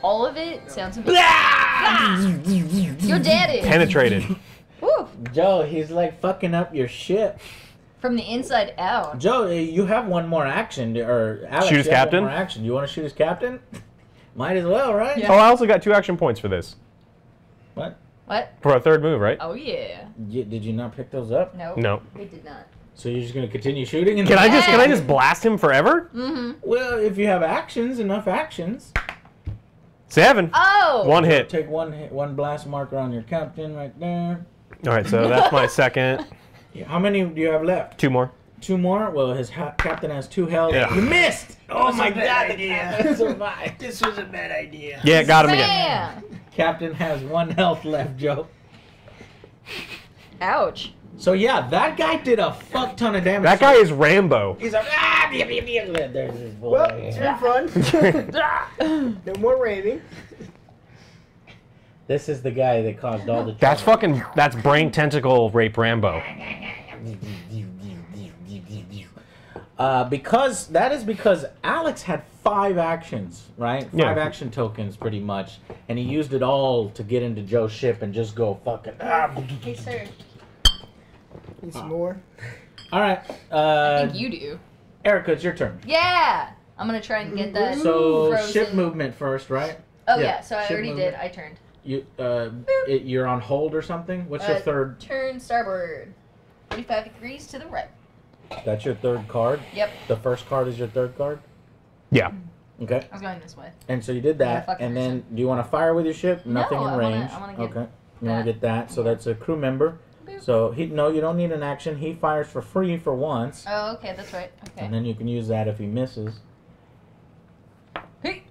All of it sounds amazing. You're dead. Penetrated. Woo! Joe, he's like fucking up your shit. From the inside out. Joe, uh, you have one more action, or Alex, Shoot his you have captain? One more action. You want to shoot his captain? Might as well, right? Yeah. Oh, I also got two action points for this. What? What? For a third move, right? Oh yeah. You- did you not pick those up? No. No. We did not. So you're just gonna continue shooting? And Can I just can I just blast him forever? Mm-hmm. Well, if you have actions, enough actions. Seven. Oh. One hit. Take one hit, one blast marker on your captain right there. All right, so that's my second. Yeah, How many do you have left? Two more. Two more. Well, his ha- captain has two health. Yeah. You missed. Oh was my a bad god! idea. The survived. This was a bad idea. Yeah, got him again. Captain has one health left, Joe. Ouch. So yeah, that guy did a fuck ton of damage. That guy is Rambo. He's like, ah, blah, blah, blah, blah. there's his boy. Well, it's been fun. no more raining. This is the guy that caused all the. That's fucking. That's brain tentacle rape Rambo. Uh, because that is because Alex had five actions, right? Five Yeah. action tokens, pretty much, and he used it all to get into Joe's ship and just go fucking. Ah. Hey, sir. Need some more. All right, I uh, think you do. Erica, it's your turn. Yeah. I'm gonna try and get that. So frozen. ship movement first, right? Oh yeah, yeah. So I ship already movement. did. I turned. You, uh, it, you're on hold or something. What's your Uh, third? Turn starboard. 45 degrees to the right. That's your third card. Yep. The first card is your third card. Yeah. Okay. I was going this way. And so you did that, fuck and person. then do you want to fire with your ship? No, Nothing in I wanna- range. I wanna get okay. You want to get that? So that's a crew member. Boop. So he no, you don't need an action. He fires for free for once, Oh, okay. That's right. Okay. and then you can use that if he misses. Hey.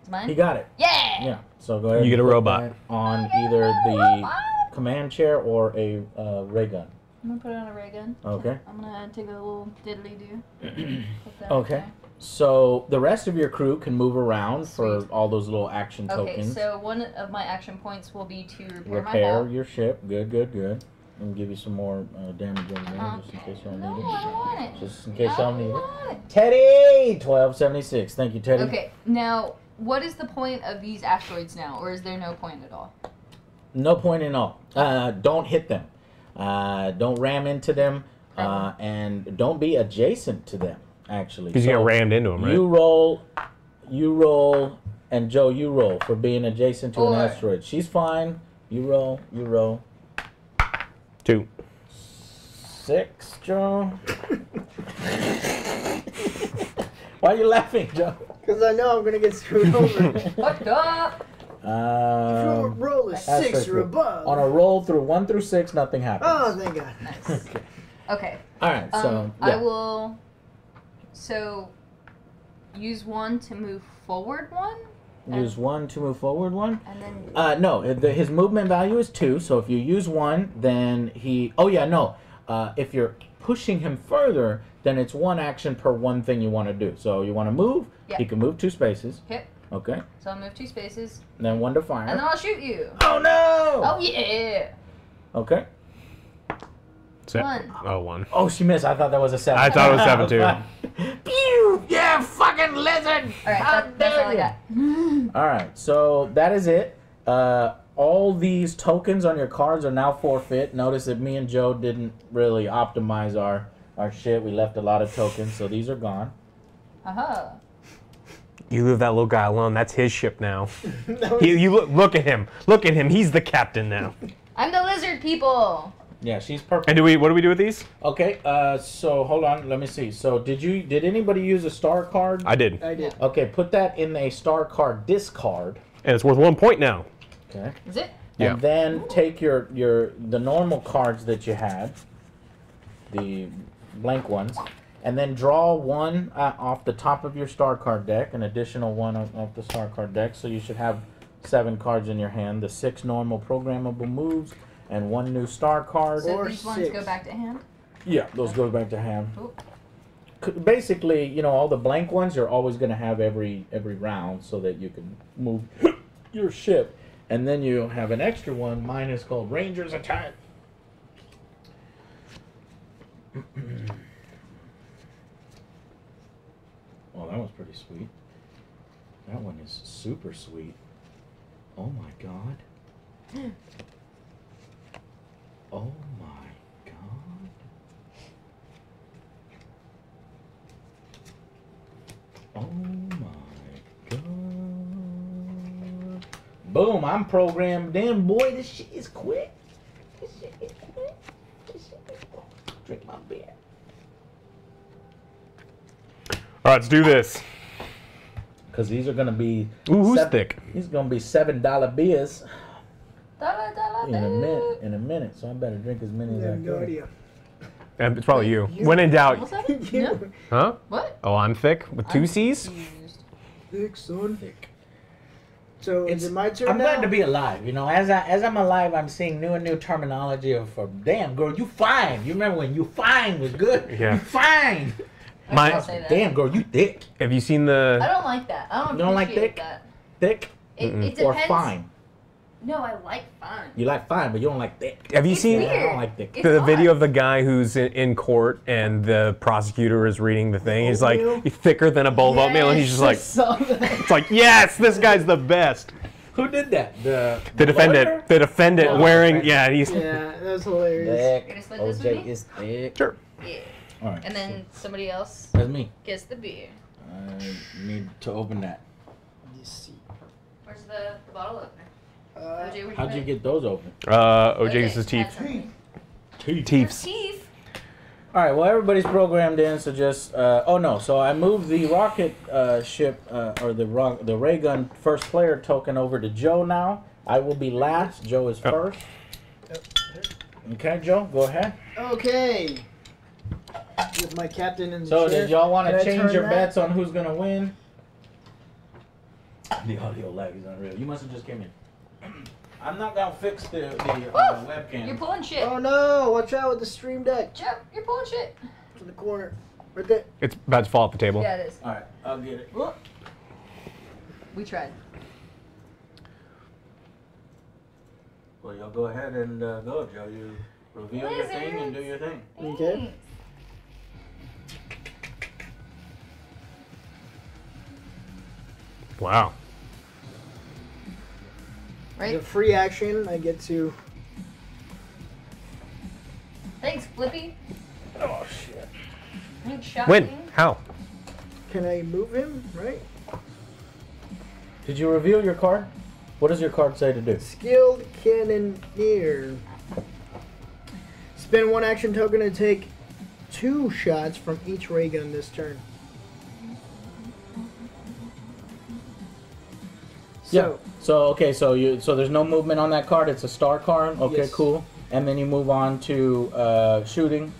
It's mine. He got it. yeah. Yeah. So go ahead. You get and a robot. on either the robot. command chair or a uh, ray gun. I'm gonna put it on a ray gun. Okay. I'm gonna take a little diddly do. Okay. So the rest of your crew can move around for all those little action Okay, tokens. so one of my action points will be to repair, my Repair your ship. Good, good, good. And give you some more uh, damage over there, just in case you don't No, need I it. don't want it. Just in case I y'all need it. want it. Teddy, twelve seventy six. Thank you, Teddy. Okay, now what is the point of these asteroids now, or is there no point at all? No point at all. Uh, don't hit them. Uh, don't ram into them. Uh, and don't be adjacent to them. Actually, Because you get rammed into him, right? You roll, you roll, and Joe, you roll for being adjacent to an asteroid. She's fine. You roll, you roll. Two. Six, Joe. Why are you laughing, Joe? Because I know I'm gonna get screwed over. if What up? your Um, roll is asteroid six or above. on a roll through one through six, nothing happens. oh, thank God. Nice. Okay. All right, so Um, yeah. I will. So, use one to move forward one, use one to move forward. One. and then Uh, no, the, his movement value is two. So if you use one, then he. Oh yeah, no. Uh, if you're pushing him further, then it's one action per one thing you want to do. So you want to move. Yeah. He can move two spaces. hit. Okay. So I'll move two spaces, Then one to fire. and then. I'll shoot you. Oh no! Oh yeah. Okay. Se- One. Oh, one. Oh, she missed. I thought that was a seven. I thought it was seven, too. too. Pew! Yeah, fucking lizard! All right, that, that's all I got. All right, so that is it. Uh, all these tokens on your cards are now forfeit. Notice that me and Joe didn't really optimize our our shit. We left a lot of tokens, so these are gone. Haha. You leave that little guy alone. That's his ship now. That was- He, you look, look at him. Look at him. He's the captain now. I'm the lizard people. Yeah, she's perfect. And do we? What do we do with these? Okay, uh, so hold on, let me see. So did you did anybody use a star card? I did, I did. Okay, put that in a star card discard. and it's worth one point now. Okay. Is it? Yeah. And then take your your the normal cards that you had, the blank ones, and then draw one uh, off the top of your star card deck, an additional one off, off the star card deck. So you should have seven cards in your hand. The six normal programmable moves and one new star card. So these ones six. go back to hand. Yeah, those go back to hand. Ooh. Basically, you know, all the blank ones you're always going to have every every round so that you can move your ship, and then you have an extra one. Mine is called Rangers Attack. well, that was pretty sweet. That one is super sweet. Oh my god. Oh my god. Oh my god. Boom, I'm programmed in. Boy, this shit is quick. This shit is quick. This shit is quick. Drink my beer. All right, let's do this. Because these are going to be. Ooh, who's seven- thick? These are going to be $7 beers Dollar, dollar, in a bill. minute. In a minute. So I better drink as many as Yeah, I no can. idea. And it's probably you. When in doubt, Almost have it? You huh? What? Oh, I'm thick with 2 C's. Confused. thick, son. Thick. So It's- is it my turn I'm now? glad to be alive. You know, as I as I'm alive, I'm seeing new and new terminology of, for damn girl, you fine. You remember when you fine was good? Yeah. You fine. My- can't say that. Damn girl, you thick. Have you seen the? I don't like that. I don't, You don't like thick? that. Thick It, it or fine. No, I like fine. You like fine, but you don't like thick. Have you It's seen weird. I don't like thick. It's the odd. video of the guy who's in, in court and the prosecutor is reading the thing? He's like, Oatmeal? "You're thicker than a bowl of oatmeal," and he's just like, Yes, I saw that. "It's like, yes, this guy's the best." Who did that? The The defendant, lawyer? the defendant Oh, wearing, okay. yeah, he's yeah, that was hilarious. Thick. Gonna split this with OJ me? is thick. sure. Yeah. All right. And then somebody else that's me. gets the beer. I need to open that. Let's see. Where's the, the bottle opener? OJ, How'd you get those open? Uh, OJ uses his had teeth. Teeth. Teeth. All right. Well, everybody's programmed in, so just. Uh, oh no! So I moved the rocket uh, ship uh, or the rock, the ray gun first player token over to Joe now. I will be last. Joe is Oh. first. Okay, Joe, go ahead. Okay. With my captain in the So chair. did y'all want Can to change turn your that? bets on who's gonna win? The audio lag is unreal. You must have just came in. I'm not gonna fix the the uh, webcam. You're pulling shit. Oh no! Watch out with the stream deck. Joe, you're pulling shit. To the corner. Right there. It's about to fall off the table. Yeah, it is. All right, I'll get it. We tried. Well, y'all go ahead and uh, go, Joe. You Reveal your thing and do your thing. Okay. Wow. The Right? free action, I get to. Thanks, Flippy. Oh shit. Thanks, Shotty. When? How? Can I move him? Right. Did you reveal your card? What does your card say to do? Skilled Cannoneer. Spend one action token to take two shots from each ray gun this turn. So, So okay, so you so there's no movement on that card. It's a star card. Okay, Yes. cool. And then you move on to uh, shooting.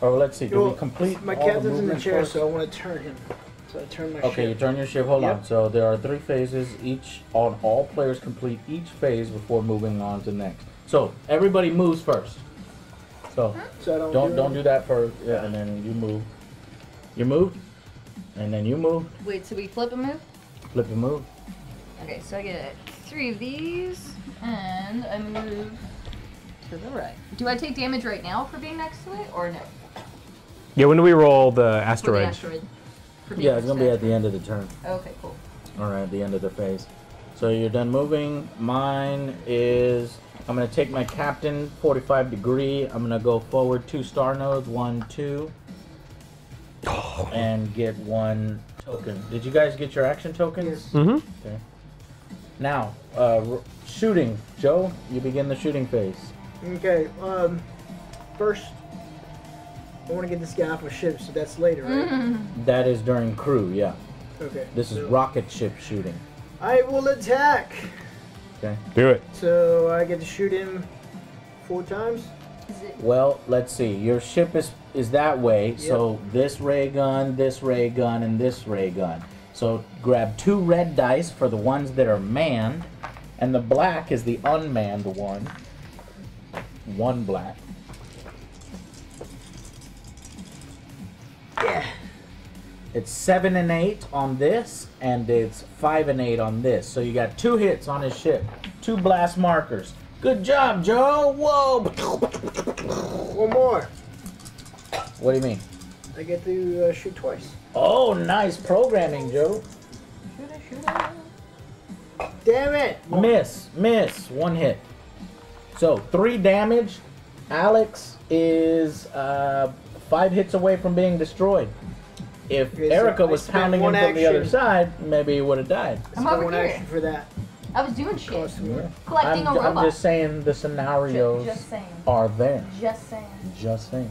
Or let's see, do well, we complete my all the captain's in the chair, first? so I want to turn him. So I turn my Okay, you turn your ship. Hold Yep. on. So there are three phases. Each on all players complete each phase before moving on to next. So everybody moves first. So So don't. don't do don't do that first. Yeah, and then you move. You move, and then you move. Wait, so we flip and move? Flip and move. Okay, so I get three of these, and I move to the right. Do I take damage right now for being next to it, or no? Yeah, when do we roll the For the asteroid? asteroid. For Yeah, it's gonna be at the end of the turn. Okay, cool. All right, at the end of the phase. So you're done moving. Mine is. I'm gonna take my captain 45 degree. I'm gonna go forward two star nodes, one, two, and get one token. Did you guys get your action tokens? Yes. Mm-hmm. Okay. Now, uh, r- shooting. Joe, you begin the shooting phase. Okay. Um. First, I want to get this guy off a ship, so that's later, right? That is during crew. Yeah. Okay. This is rocket ship shooting. I will attack. Okay. Do it. So I get to shoot him four times. Well, let's see. Your ship is is that way. So this ray gun, this ray gun, and this ray gun. So grab two red dice for the ones that are manned, and the black is the unmanned one. One black. Yeah. It's seven and eight on this, and it's five and eight on this. So you got two hits on his ship, two blast markers. Good job, Joe. Whoa. One more. What do you mean? I get to uh, shoot twice. Oh, nice programming, Joe. Shooter, shooter. Damn it! Miss, miss, one hit. So three damage. Alex is uh, five hits away from being destroyed. If Okay, so Erica I was pounding him one from the other side, maybe he would have died. I'm over one here. action for that. I was doing shit. Cost more. Collecting I'm, a I'm just saying the scenarios Ju- just saying. are there. Just saying. Just saying.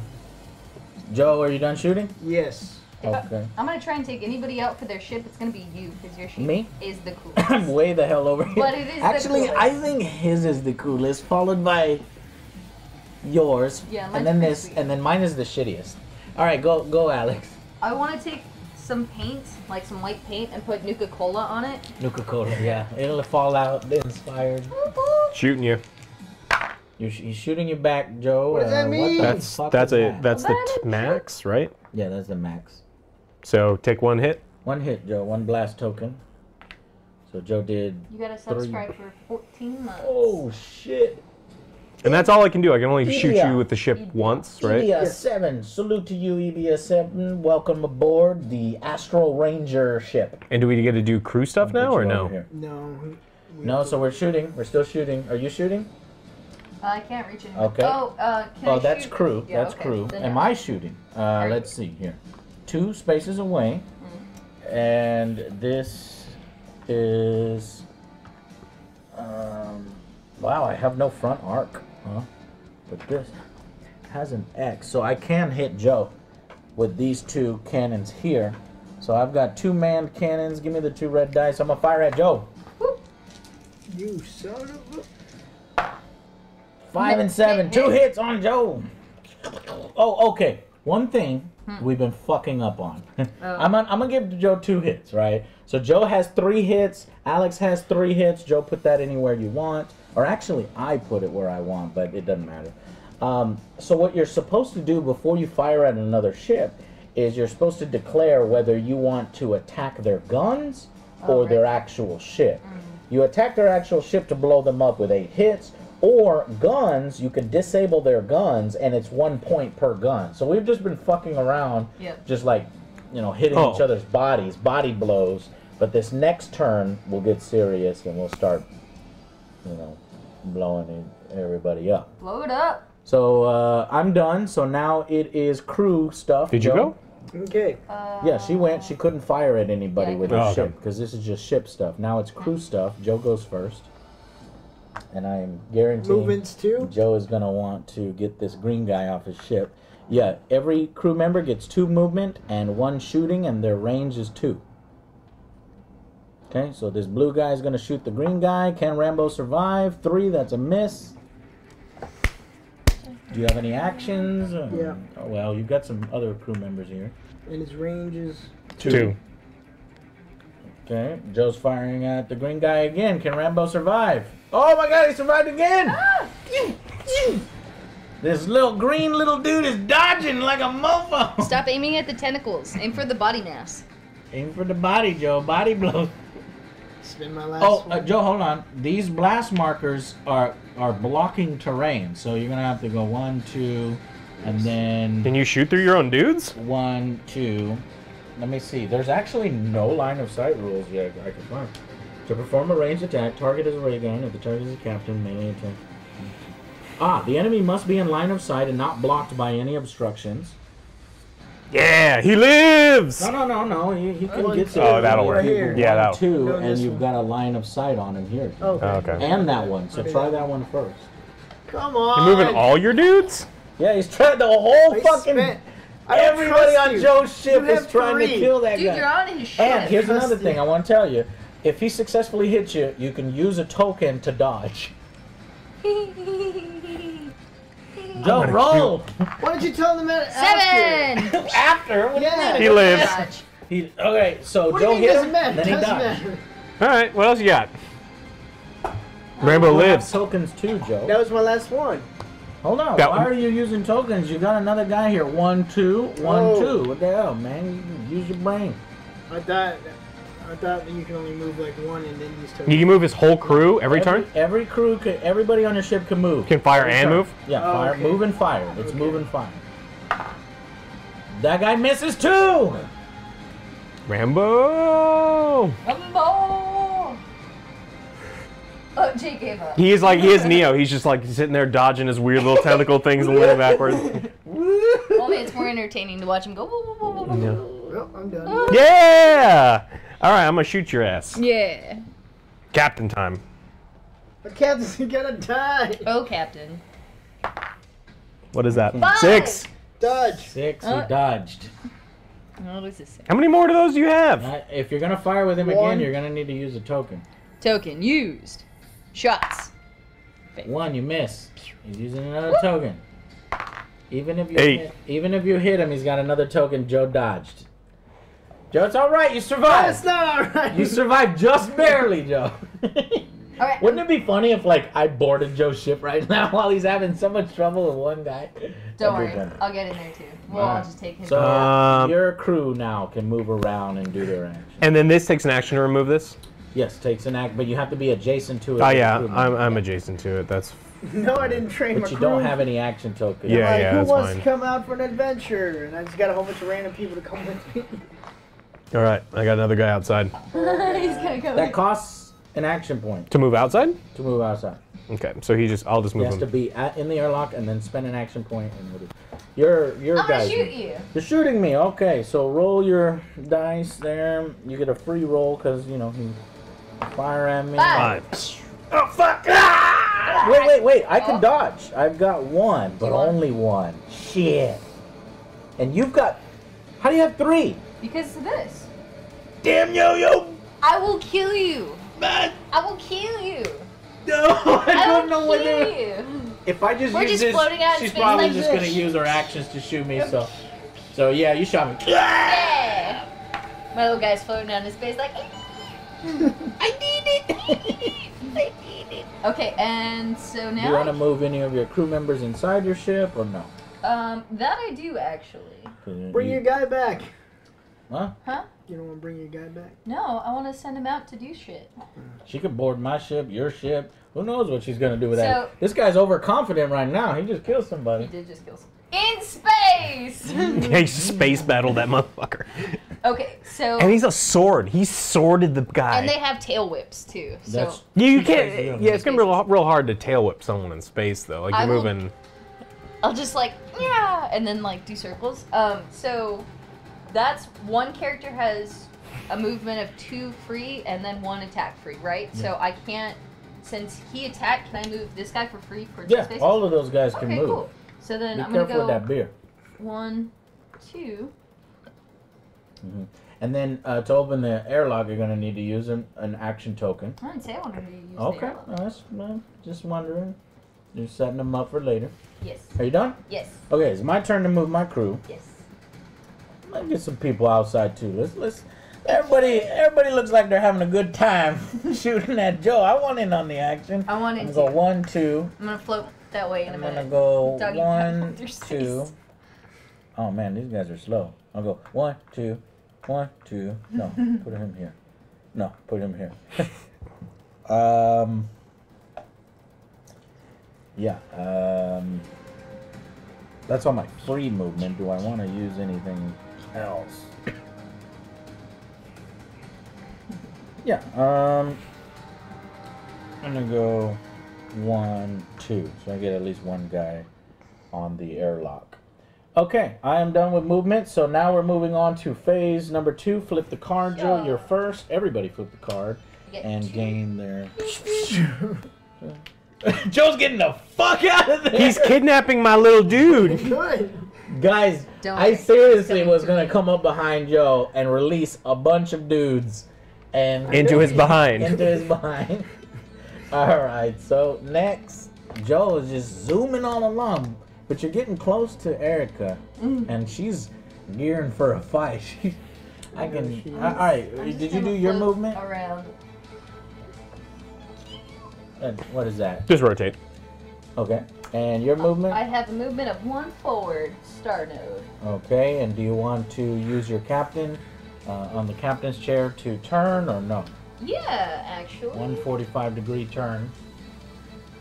Joe, are you done shooting? Yes. If I- Okay. I'm gonna try and take anybody out for their ship. It's gonna be you, because your ship Me? is the coolest. I'm way the hell over here. But it is Actually, coolest. I think his is the coolest, followed by yours. Yeah, mine's and then this, sweet. and then mine is the shittiest. All right, go, go, Alex. I want to take some paint, like some white paint, and put Nuka Cola on it. Nuka Cola, yeah, it'll Fallout inspired. Shooting you. You're, sh- he's shooting you back, Joe. What does that uh, mean? the That's fuck that's a that? that's the t- max, right? yeah, that's the max. So take one hit. One hit, Joe. One blast token. So Joe did. You gotta subscribe for 14 months. Oh shit! And that's all I can do. I can only shoot you with the ship once, right? EBS seven. Salute to you, EBS seven. Welcome aboard the Astral Ranger ship. And do we get to do crew stuff now or no? here. No. No, so we're shooting. We're still shooting. Are you shooting? Uh, I can't reach it. Okay. Oh, uh, can Oh, I that's shoot? crew. Yeah, that's okay. crew. Then Am no. I shooting? Uh, let's see here. Two spaces away, and this is. Um, wow, I have no front arc, huh? But this has an X, so I can hit Joe with these two cannons here. So I've got two manned cannons. Give me the two red dice. I'm gonna fire at Joe. You son of a. Five and seven. Two hits on Joe. Oh, okay. One thing we've been fucking up on. I'm, gonna, I'm gonna give Joe two hits, right? So Joe has three hits. Alex has three hits. Joe, put that anywhere you want. Or actually, I put it where I want, but it doesn't matter. Um, so what you're supposed to do before you fire at another ship is you're supposed to declare whether you want to attack their guns or right. their actual ship. You attack their actual ship to blow them up with eight hits, Or guns, you can disable their guns, and it's one point per gun. So we've just been fucking around, Yep. just like, you know, hitting Oh. each other's bodies, body blows. But this next turn, we'll get serious and we'll start, you know, blowing everybody up. Blow it up. So uh, I'm done. So now it is crew stuff. Did you Joe. go? Okay. Uh, Yeah, she went. She couldn't fire at anybody Yeah, with Oh, her okay. ship because this is just ship stuff. Now it's crew stuff. Joe goes first, and I am guaranteeing Movements too. Joe is gonna want to get this green guy off his ship. Yeah, every crew member gets two movement and one shooting, and their range is two. Okay, so this blue guy is gonna shoot the green guy. Can Rambo survive? Three. That's a miss. Do you have any actions? Um, Yeah. oh, well, you've got some other crew members here. And his range is. Two. Okay, Joe's firing at the green guy again. Can Rambo survive? Oh my god, he survived again! This little green little dude is dodging like a mofo. Stop aiming at the tentacles. Aim for the body mass. Aim for the body, Joe. Body blow. Spin my last Oh, one. uh, Joe, hold on. These blast markers are are blocking terrain, so you're gonna have to go one, two, and then Can you shoot through your own dudes? one, two. Let me see. There's actually no line of sight rules yet I can find. To perform a ranged attack, target is a ray gun. If the target is a captain, melee attack. Ah, the enemy must be in line of sight and not blocked by any obstructions. Yeah, he lives. No, no, no, no. He, he can One, get two, to Oh, that'll work. right here. Yeah, that'll- two, No, and you've one. got a line of sight on him here. Okay. Oh, okay. And that one. So try that one first. Come on. You're moving all your dudes? Yeah, he's trying the whole I fucking. spent- I everybody on. Joe's ship is have trying to kill that Dude, guy. you're on his ship. And here's another thing you. I want to tell you. If he successfully hits you, you can use a token to dodge. Joe, gonna roll! Why don't you tell them that Seven. After? What do Yeah. He lives. He, okay, so What do Joe you mean hit him, matter? then he Doesn't dodged. matter. All right, what else you got? Uh, Rambo lives. tokens too, Joe. That was my last one. Hold on, That why one- are you using tokens? You got another guy here. One, two, one, Oh. two. What the hell, man? You use your brain. I thought. I thought that you can only move like one and then use tokens. You can move his whole crew every turn? Every crew, can, everybody on your ship can move. Can fire Every and turn. move? Yeah, Oh, fire, okay. move and fire. It's Okay. move and fire. That guy misses too. Rambo! Rambo! Oh, Jake gave up. He is like, he is Neo. He's just like sitting there dodging his weird little tentacle things and looking backwards. Only it's more entertaining to watch him go. woo, woo, woo, woo, woo. Yeah. Well, I'm done. Yeah! All right, I'm gonna shoot your ass. Yeah. Captain time. The captain's gonna die. Oh, Captain. What is that? Five. Six. Dodge. Six, Uh. he dodged. What was this? say? How many more of those do you have? Uh, if you're gonna fire with him One. again, you're gonna need to use a token. Token used. Shots. One, you miss. He's using another token. Even if you Eight. hit, even if you hit him, he's got another token. Joe dodged. Joe, it's all right. You That's survived. not alright. You survived just barely, Joe. All right. Wouldn't it be funny if like I boarded Joe's ship right now while he's having so much trouble with one guy? Don't That'd worry. fun. I'll get in there too. We'll all Alright. just take him. So Um, your crew now can move around and do their action. And then this takes an action to remove this? Yes, takes an act, but you have to be adjacent to it. Oh, yeah, I'm. I'm adjacent to it. That's. No, I didn't train my But you crew. don't have any action tokens. Yeah, like, yeah, who that's wants fine. to come out for an adventure? And I just got a whole bunch of random people to come with me. All right, I got another guy outside. He's gonna go. That costs an action point To move outside? to move outside. Okay, so he just, I'll just He move has to be at, in the airlock and then spend an action point and move. You're you're I'm gonna guys. shoot you. You're shooting me. Okay, so roll your dice there. You get a free roll because you know he fire at me. Five. Five. Oh fuck! Ah! Wait, wait, wait! I can Oh. dodge. I've got one, but only one. Shit. And you've got. How do you have three? Because of this. Damn yo-yo! I will kill you. Man, I will kill you. no! I I don't will know what kill to. you. If I just We're use just this, floating out she's probably like just this. gonna use her actions to shoot me. So, so yeah, you shot me. Yeah. My little guy's floating down in space like. I need it. I need it. Okay, and so Do you want to move any of your crew members inside your ship or no? um, that I do actually. Bring you- your guy back. Huh? Huh? You don't want to bring your guy back? No, I want to send him out to do shit. She could board my ship, your ship. Who knows what she's gonna do with So- that? This guy's overconfident right now. He just killed somebody. He did just kill some. In space! He space battled that motherfucker. okay, so. And he's a sword. He sworded the guy. And they have tail whips too. So. That's yeah, you can't. yeah. Yeah, it's gonna be real, real hard to tail whip someone in space though. Like you're will- moving. I'll just like yeah, and then like do circles. Um, so that's one character has a movement of two free and then one attack free, right? So I can't. Since he attacked, can I move this guy for free for two Yeah, spaces? all of those guys can okay, move. cool. So then Be I'm gonna careful with go that beer. one, two. And then uh, to open the airlock, you're gonna need to use an, an action token. I didn't say I wanted to use the Okay, airlock. that's well, just wondering. You're setting them up for later. Yes. Are you done? Yes. Okay, it's my turn to move my crew. Yes. Let's get some people outside too. Let's let's. Everybody, everybody looks like they're having a good time shooting at Joe. I want in on the action. I want in. I'm gonna go one, two. I'm gonna float that way in a minute. I'm gonna go Doggy one, two. Oh man, these guys are slow. I'll go one, two, one, two. No, put him here. No, put him here. um. Yeah. Um. That's all my free movement. Do I want to use anything else? yeah. Um. I'm gonna go one, two. So I get at least one guy on the airlock. Okay, I am done with movement. So now we're moving on to phase number two. Flip the card, Joe. Yeah. You're first. Everybody flip the card and two. gain their. Joe's getting the fuck out of there. He's kidnapping my little dude. Good. Guys, Don't I seriously was gonna me. come up behind Joe and release a bunch of dudes and Into his behind. into his behind. All right, so next, Joe is just zooming all along, but you're getting close to Erica, Mm. and she's gearing for a fight. She, I can. she is. all right, I'm did you do your movement? around? What is that? Just rotate. Okay, and your movement? I have a movement of one forward, star node. Okay, and do you want to use your captain uh, on the captain's chair to turn or no? Yeah, actually. 145 degree turn.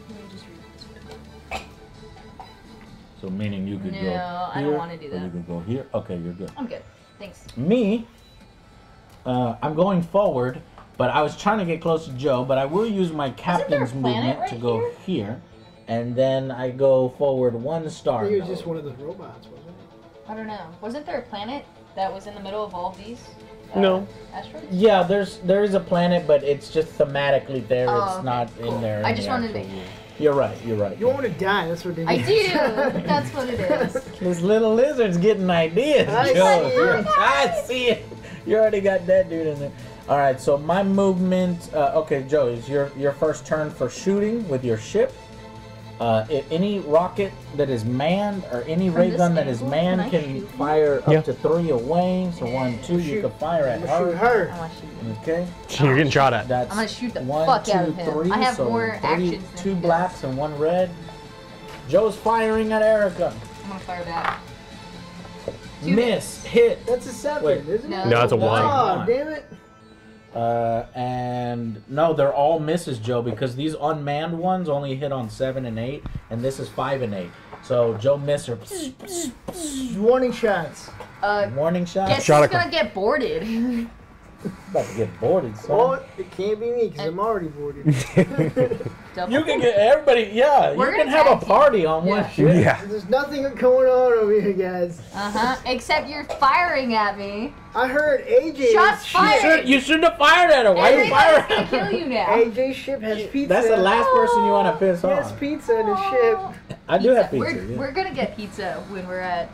Let me just read this. So meaning you could go No, here. I don't wanna do or that. You could go here. Okay, you're good. I'm good. Thanks. Me, uh, I'm going forward, but I was trying to get close to Joe, but I will use my captain's movement to right go here. And then I go forward one star. think it was just one of those robots, wasn't it? I don't know. Wasn't there a planet that was in the middle of all of these? uh, No. Asteroids? Yeah, there's there is a planet, but it's just thematically there. Oh, it's okay, not cool. in there. I in just the wanted to- actual. You're right. You're right. You want to die, that's what they I do. That's what it is. This little lizard's getting ideas. I Joe. see You're- it. I see it. You already got that dude in there. All right. So my movement. Uh, okay, Joe, is your your first turn for shooting with your ship. Uh, if any rocket that is manned or any From ray gun that is manned can can shoot fire Yeah. up to three away. So one, two, you can fire at I'm gonna shoot her. I her. want to shoot. Okay. You're getting shot at. That's I'm gonna shoot the one, fuck out of him. three, I have so more three- actions than Two he blacks and one red. Joe's firing at Erica. I'm gonna fire back. Two Miss. Hit. That's a seven, Wait. isn't No. it? No, it's a one. Oh, damn it. Uh, and no, they're all misses, Joe, because these unmanned ones only hit on seven and eight, and this is five and eight. So Joe missed her. Warning shots. Uh, Warning shots. guess Shot who's gonna get boarded? About to get boarded, son. Oh, it can't be me because I'm already boarded. You can get everybody. Yeah, We're you can have a tag team. party on one Yeah. ship. yeah. There's nothing going on over here, guys. Uh huh. Except you're firing at me. I heard AJ. Shots fired. Should, you shouldn't have fired at her. Why are you Everybody's firing? gonna kill you now. AJ's ship has pizza. That's the last person you want to piss He has off. pizza in his ship. I do have pizza. We're, yeah. we're gonna get pizza when we're at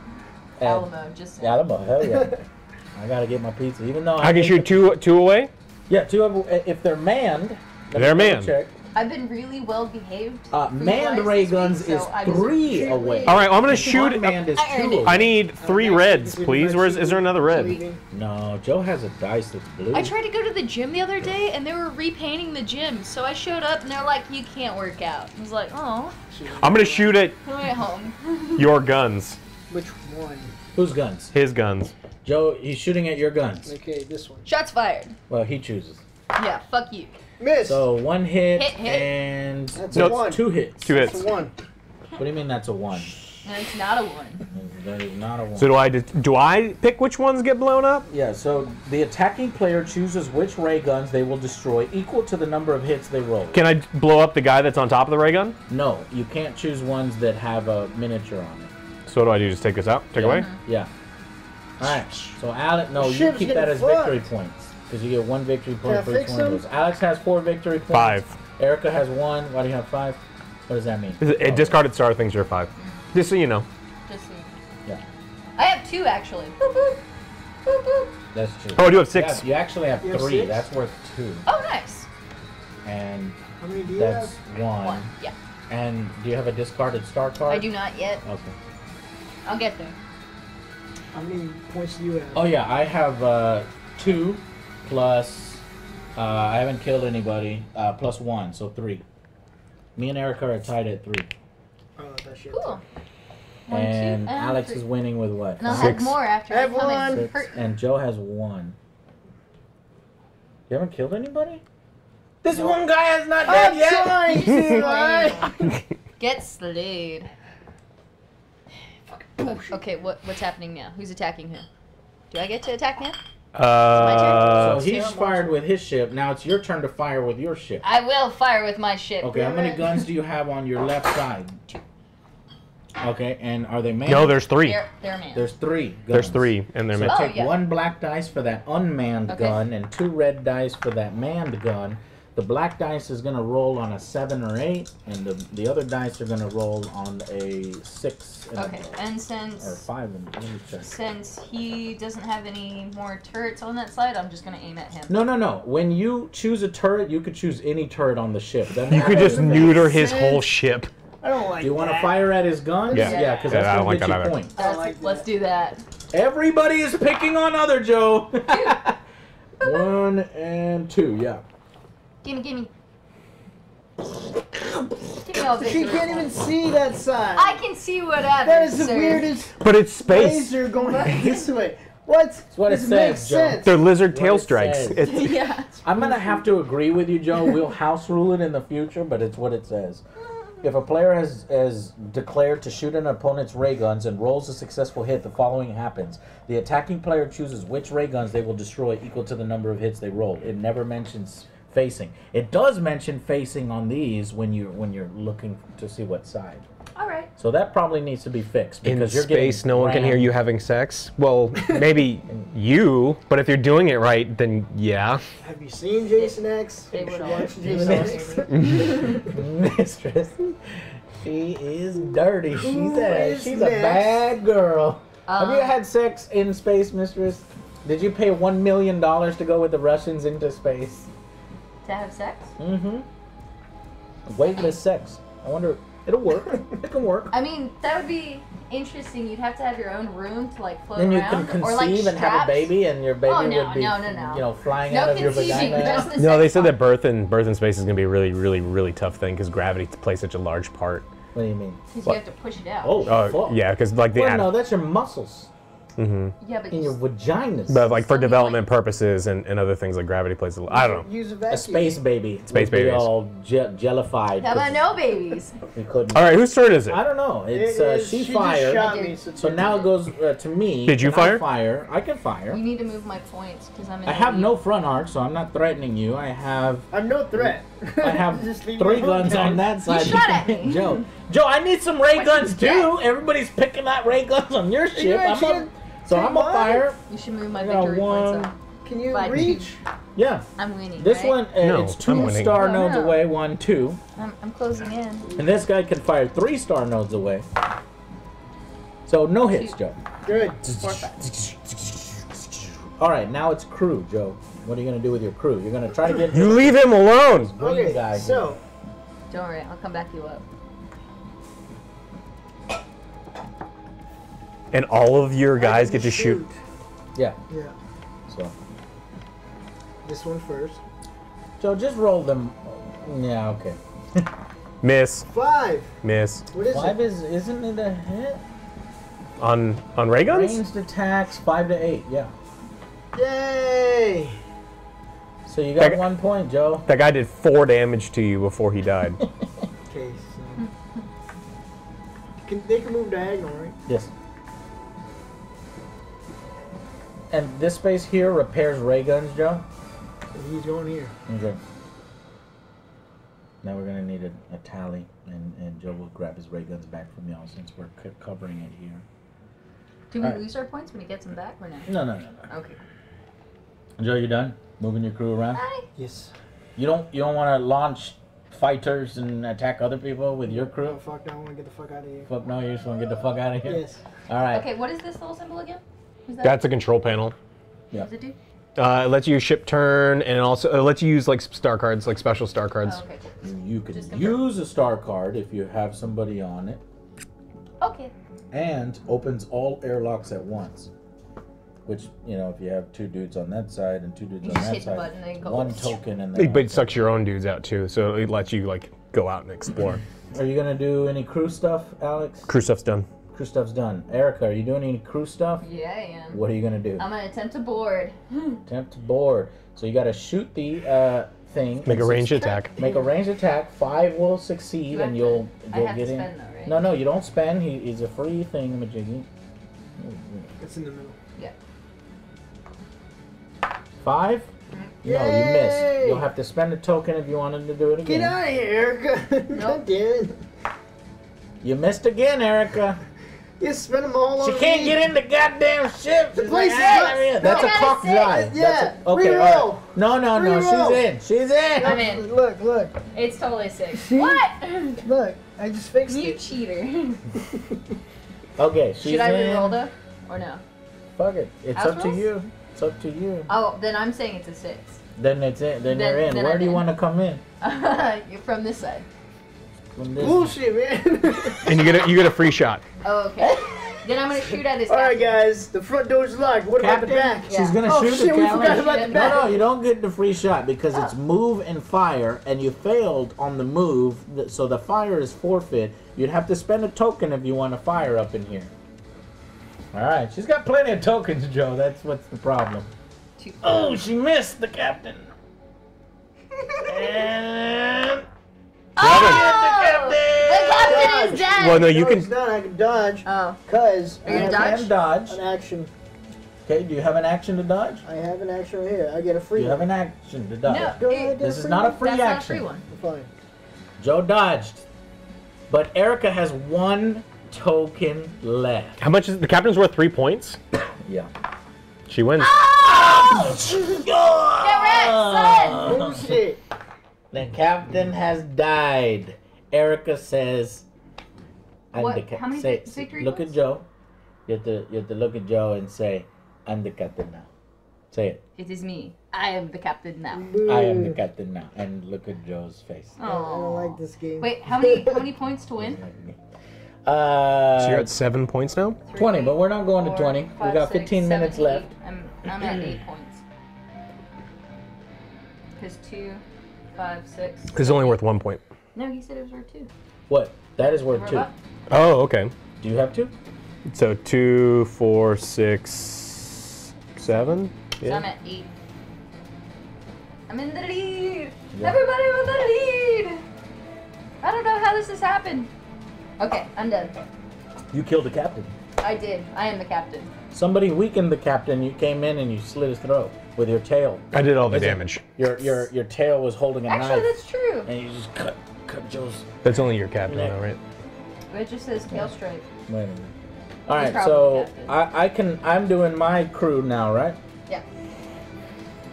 At Alamo. Just saying. Alamo, hell yeah. I gotta get my pizza, even though I, I can hate shoot two two away. Yeah, two of if they're manned. They're manned. Check. I've been really well behaved. Uh, manned ray guns weeks, so is I was- three away. me. All right, I'm gonna shoot. Manned is two away. I need three reds, please. Where's is there another red? No, Joe has a dice that's blue. I tried to go to the gym the other day and they were repainting the gym. So I showed up and they're like, you can't work out. I was like, oh, I'm gonna shoot at I home. your guns. Which one? Whose guns? His guns. Joe, he's shooting at your guns. Okay, this one. Shots fired. Well, he chooses. Yeah, fuck you. Miss. So one hit, Hit, hit. and That's No, a one. two hits. Two That's hits. a one. What do you mean that's a one? And it's not a one. That is not a one. So do I? Do I pick which ones get blown up? yeah, so the attacking player chooses which ray guns they will destroy equal to the number of hits they roll. Can I blow up the guy that's on top of the ray gun? No, you can't choose ones that have a miniature on it. So what do I do? Just take this out? Take Yeah. away? Yeah. Alright, so Alex, no, you keep that as fucked. victory points. Because you get one victory point for each one of those. Alex has four victory points. Five. Erica has one. Why do you have five? What does that mean? Is it- Oh, A discarded star thinks you're five. Just so you know. Just so you- Yeah, I have two actually. Boop, boop. Boop, boop. that's true. Oh, I do have Yeah, six. you actually have You three. six? That's worth two. Oh, nice. And How many do you that's have? one. One. Yeah. And do you have a discarded star card? I do not yet. Okay. I'll get there. How many points do you have? Oh yeah, I have uh, two plus. Uh, I haven't killed anybody. Uh, plus one, so three. Me and Erica are tied at three, Oh, that's shit. Cool. One, two, and Alex three. is winning with what? And I'll Five? have more after I I have come one. and Six, and Joe has one. You haven't killed anybody? This No. one guy has not I'm dead yet. trying to, right? Get slayed. Fucking. Okay, what what's happening now? Who's attacking who? Do I get to attack now? Uh, So he's fired with his ship. Now it's your turn to fire with your ship. I will fire with my ship. Okay, how many guns do you have on your left side? Okay, and are they manned? no, there's three. They're, they're man. There's three. Guns. There's three, and they're manned. So missing. Oh, take yeah. one black dice for that unmanned Okay. gun and two red dice for that manned gun. The black dice is gonna roll on a seven or eight, and the the other dice are gonna roll on a six and Okay, a, and or five. And, let me check. since he doesn't have any more turrets on that side, I'm just gonna aim at him. No, no, no. When you choose a turret, you could choose any turret on the ship. Doesn't You could just neuter his sense. whole ship. I don't like Do you want to fire at his guns? Yeah. Yeah, because Yeah, that's I don't gonna like get that you either. points. Like let's that. do that. Everybody is picking on other Joe. One and two, yeah. Gimme, gimme. Give me all She can't even see that side. I can see whatever. that is the sir. weirdest But it's space. laser going this way. What? That's what it this says, makes Joe. sense. They're lizard tail it strikes. says. It's, yeah. I'm gonna have to agree with you, Joe. We'll house rule it in the future, but it's what it says. If a player has, has declared to shoot an opponent's ray guns and rolls a successful hit, the following happens. The attacking player chooses which ray guns they will destroy equal to the number of hits they roll. It never mentions facing. It does mention facing on these when you when you're looking to see what side. All right. So that probably needs to be fixed in because you're getting space, no one can hear you having sex. Well, maybe you, but if you're doing it right, then yeah. Have you seen Jason X? They would watch Jason X. Mistress. She is dirty. She's Who a is she's a bad girl. Have you Um, had sex in space, Mistress? Did you pay one million dollars to go with the Russians into space? To have sex? Mm-hmm. Weightless sex. I wonder. It'll work. it can work. I mean, that would be interesting. You'd have to have your own room to like float Then you can around, conceive or like and have a straps. baby, and your baby Oh, no, would be, no, no, no. you know, flying No out of your conceiving, vagina. just the No, they sex said part. that birth in birth in space is gonna be a really, really, really tough thing because gravity plays such a large part. What do you mean? 'Cause What? you have to push it out. Oh, fuck. yeah, because like the Well, ad- no, that's your muscles hmm yeah, but in your vaginas. but like for development like- purposes and, and other things like gravity plays a lot. I don't know. Use a vacuum. a space baby. Space would be all je- jellified. How about 'cause no babies? We couldn't. All right, whose turn is it? I don't know. It It's uh, is- she, just fired. shot me, so, So now it goes uh, to me. Did you Can I fire? fire. I can fire. You need to move my points because I'm in. I have lead. no front arc, so I'm not threatening you. I have I'm no threat. I have Just leave me three guns on that side. You shot at me. Joe. Joe, I need some ray What guns too. Everybody's picking out ray guns on your ship. I'm a, so take I'm a mine? fire. You should move my I got victory points one. up. Can you By two. reach? Yeah. I'm winning. This right? one, uh, No, it's I'm two winning. star Oh, nodes no. away. One, two, I'm, I'm closing in. and this guy can fire three star nodes away. So no hits, Joe. Good. All right, now it's crew, Joe. What are you gonna do with your crew? You're gonna try to get You leave him alone. green Okay, guy. so Don't worry, I'll come back you up. And all of your guys get to shoot. here. yeah. Yeah. So This one first. Joe, just roll them. Yeah, okay. Miss. Five. Miss. What is Five it? is isn't it a hit? On on ray guns? Ranged attacks, five to eight. Yeah. Yay! So you got That- one point, Joe. That guy did four damage to you before he died. Okay, so. Can, they can move diagonal, right? Yes. And this space here repairs ray guns, Joe. So he's going here. Okay. Now we're gonna need a, a tally, and, and Joe will grab his ray guns back from y'all since we're co- covering it here. Do we Alright. lose our points when he gets them back or no? No, no, no, no. Okay. Joe, you done moving your crew around? Bye. Yes. You don't you don't want to launch fighters and attack other people with your Oh, crew? fuck, no, I want to get the fuck out of here. Fuck no, you just want to get the fuck out of here. Yes. All right. Okay, what is this little symbol again? Who's that? That's a control panel. Yeah. What does it do? Uh, it lets you ship turn, and it also it lets you use like star cards, like special star cards. Oh, okay, cool. You, you can Just use a star card if you have somebody on it, Okay. and opens all airlocks at once. Which you know, if you have two dudes on that side and two dudes You on that side, button and it goes. one token and It- then. But it sucks your own dudes out too, so it lets you like go out and explore. Are you gonna do any crew stuff, Alex? Crew stuff's done. Crew stuff's done. Erica, are you doing any crew stuff? Yeah, I am. What are you gonna do? I'm gonna attempt to board. Attempt to board. So you gotta shoot the uh, thing. Make a and ranged attack. Make a ranged attack. Five will succeed, Do I and you'll I you'll have get to in. though, right? No, no, you don't spend. He, he's a free thing, Majiggy. It's in the middle. Yeah. Five? No, you missed. You'll have to spend a token if you wanted to do it again. Get out of here, Erica. Nope. God damn it. You missed again, Erica. You spend them all She on can't me. get in the goddamn ship. The place is "Ah, not- I'm. No. That's a I gotta cock's say- eye. Yeah, That's a, okay, all reroll. right. No, no, no. Reroll. She's in. She's in. I'm in. Look, look, It's totally six. See? What? look. I just fixed you it. cheater. Okay, she's Should I in. reroll though? Or no? Fuck it. It's House up to you. It's up to you. Oh, then I'm saying it's a six. Then it's in. Then, Then- you're in. then Where I'm do you want to come in? You're from this side. From this- Bullshit, man. And you get a, you get a free shot. Oh, okay. then I'm gonna shoot at this. all right, guys. The front door's locked. What about the Captain? back? She's Yeah. gonna Oh, shoot shit, the we captain. forgot about the No, No, no, you don't get the free shot because it's ah. move and fire, and you failed on the move, so the fire is forfeit. You'd have to spend a token if you want to fire up in here. All right, she's got plenty of tokens, Joe. That's what's the problem. Oh, she missed the captain. and Oh! the The captain is dead! Well, no, you no, can. It's not. I can dodge. Oh. Cause Are you I gonna have dodge? and dodge. an action. Okay, do you have an action to dodge? I have an action right here. I get a free you have one. an action to dodge? No, Do I it- get This is not a one? free that's not a action. free one. Fine. Joe dodged, but Erica has one token left. How much is the captain's worth? Three points. Yeah. She wins. Oh! Get wrecked, son! Bullshit. The captain has died. Erica says. I'm What- the ca- how say, victory Look at Joe. You have to you have to look at Joe and say, "I'm the captain now." Say it. It is me. I am the captain now. I am the captain now, and look at Joe's face. I don't like this game. Wait, how many how many points to win? Uh, So you're at seven points now. 20, but we're not going to Four, 20. We five, got six, 15 seven, minutes eight. left. I'm, I'm at eight points. Because two, five, six. This is only worth one point. No, he said it was worth two. What? That is worth We're two. about- Oh, okay. Do you have two? So two, four, six, seven. So I'm at eight. I'm in the lead. Yeah. Everybody in the lead. I don't know how this has happened. Okay, I'm done. You killed the captain. I did. I am the captain. Somebody weakened the captain. You came in and you slit his throat with your tail. I did all the Is it- damage. Your your your tail was holding a Actually, knife, that's true. and you just cut cut Joe's. That's only your captain, though, right? It just says tail stripe. Wait a minute. All He's right, probably so captain. I I can I'm doing my crew now, right? Yeah.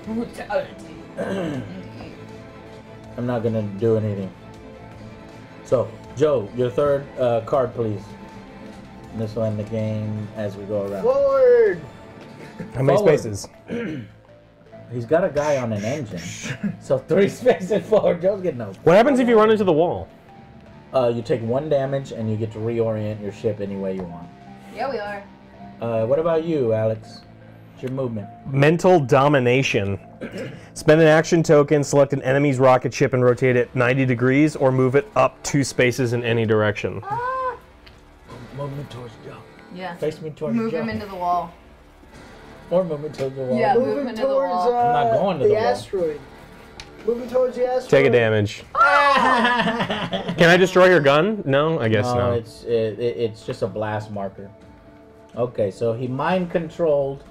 Brutality. I'm not gonna do anything. So Joe, your third uh, card, please. And This will end the game as we go around. Forward. How many Forward. spaces? He's got a guy on an engine, so three spaces forward. Joe's getting no. What happens if you run into the wall? Uh, you take one damage and you get to reorient your ship any way you want. Yeah, we are. Uh, what about you, Alex? It's your movement. Mental domination. Spend an action token, select an enemy's rocket ship, and rotate it 90 degrees, or move it up two spaces in any direction. Ah, Movement towards Joe. Yeah. Face me towards Move Joe. him into the wall. Or move me towards the wall. Yeah. Move Moving into the towards wall. uh, I'm not going to the, the wall. asteroid. Moving towards the asteroid. Take a damage. Can I destroy your gun? No, I guess no, no. it's it, it- it's just a blast marker. Okay, so he mind controlled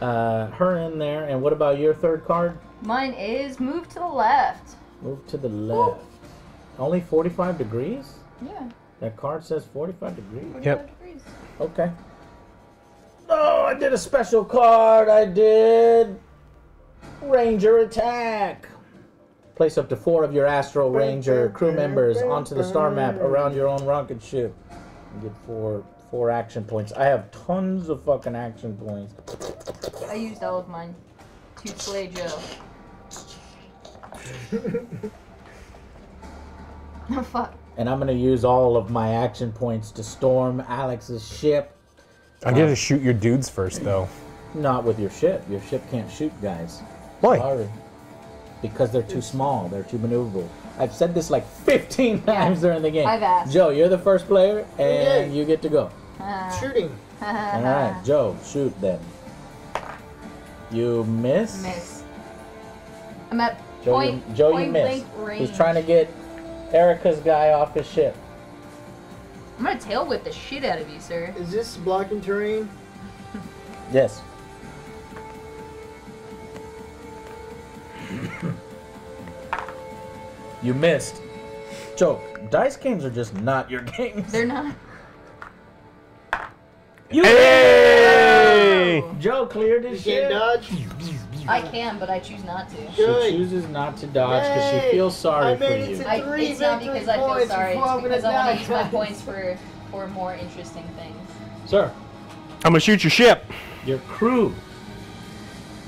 uh, her in there. And what about your third card? Mine is move to the left. Move to the left. Only 45 degrees? Yeah. That card says 45 degrees. 45 Yep. degrees. Okay. Oh, I did a special card. I did Ranger attack. Place up to four of your Astro Ranger crew members onto the star map around your own rocket ship. You get four four action points. I have tons of fucking action points. I used all of mine to play Joe. oh fuck. And I'm gonna use all of my action points to storm Alex's ship. I get to shoot your dudes first, though. Not with your ship. Your ship can't shoot guys. Why? Sorry. Because they're too small. They're too maneuverable. I've said this like 15 times during the game. I've asked. Joe, you're the first player, and Okay. you get to go. Ah. Shooting. All right, Joe, shoot then. You miss. Miss. I'm at Joe, point, you, Joe, point you missed. blank range. He's trying to get Erica's guy off his ship. I'm gonna tail whip the shit out of you, sir. Is this blocking terrain? Yes. you missed. Joe, dice games are just not your games. They're not. You Hey! Joe cleared You his can't shit. dodge. I can, but I choose not to. She Good. chooses not to dodge because she feels sorry I for made it you. to- I, Three it's not victory because I feel points sorry. before I'm It's because gonna I want die, to use my points for for more interesting things. Sir, I'm gonna shoot your ship. your crew.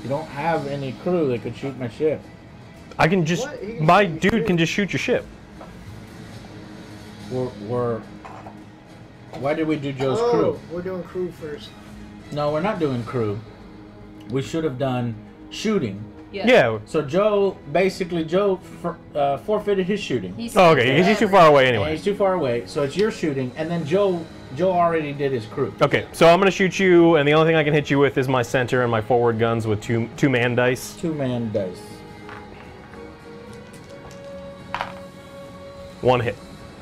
You don't have any crew that could shoot my ship. I can just. What? He can My shoot your dude ship. can just shoot your ship. We're, we're why did we do Joe's oh, crew? we're doing crew first. No, we're not doing crew. We should have done shooting. Yeah. So Joe, basically, Joe for, uh, forfeited his shooting. He's Oh, okay. He's he's too far away And anyway. he's too far away, so it's your shooting, and then Joe, Joe already did his crew. Okay, so I'm gonna shoot you, and the only thing I can hit you with is my center and my forward guns with two two man dice. Two man dice. One hit,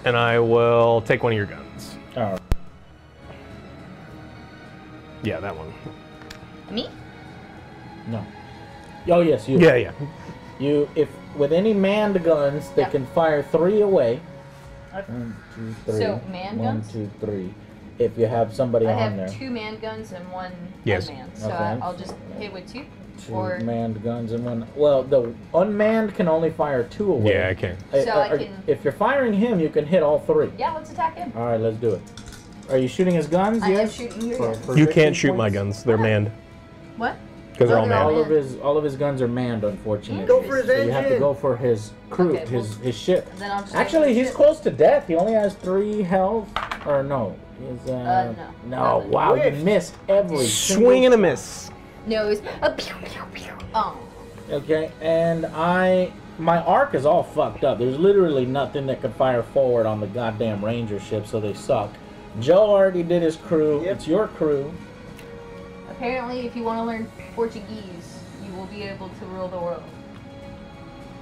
and I will take one of your guns. All right. Yeah, that one. Me? No. Oh yes, you. Yeah, yeah. You, if with any manned guns, they Yeah. can fire three away. One, two, three. So, manned One, guns? two, three. If you have somebody I on have there. two man guns and one Yes. unmanned. So Okay. I, I'll just hit with two. Two or manned guns and one. Well, the unmanned can only fire two away. Yeah, okay. Uh, So uh, I uh, can- If you're firing him, you can hit all three. yeah, let's attack him. All right, let's do it. Are you shooting his guns? I am yes. shooting your For- guns. for You can't shoot my points? guns. They're manned What? Because they're all manned. All of his all of his guns are manned, unfortunately. Go for his So you have to go for his crew, Okay, his well- his ship. Then I'll just Actually, he's shit. close to death. He only has three health, or no? He's, uh, Uh, no. No, Nothing. wow, you missed every Swing and a miss. No, it's a pew pew pew. Oh. Okay, and I my arc is all fucked up. There's literally nothing that could fire forward on the goddamn ranger ship, so they suck. Joe already did his crew. Yep. It's your crew. Apparently, if you want to learn Portuguese, you will be able to rule the world.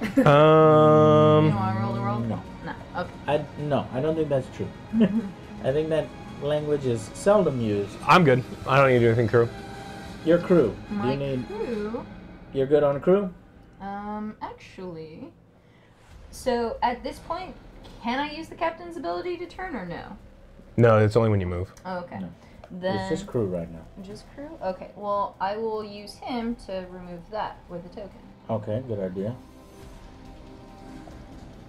Um. You don't want to rule the world? No. No. Okay. I no, I don't think that's true. I think that language is seldom used. I'm good. I don't need to do anything, crew. Your crew. My you need. crew. You're good on crew. Um, actually, so at this point, can I use the captain's ability to turn or no? No, it's only when you move. Oh, okay. No. Then It's just crew right now. just crew. Okay. Well, I will use him to remove that with a token. Okay, good idea.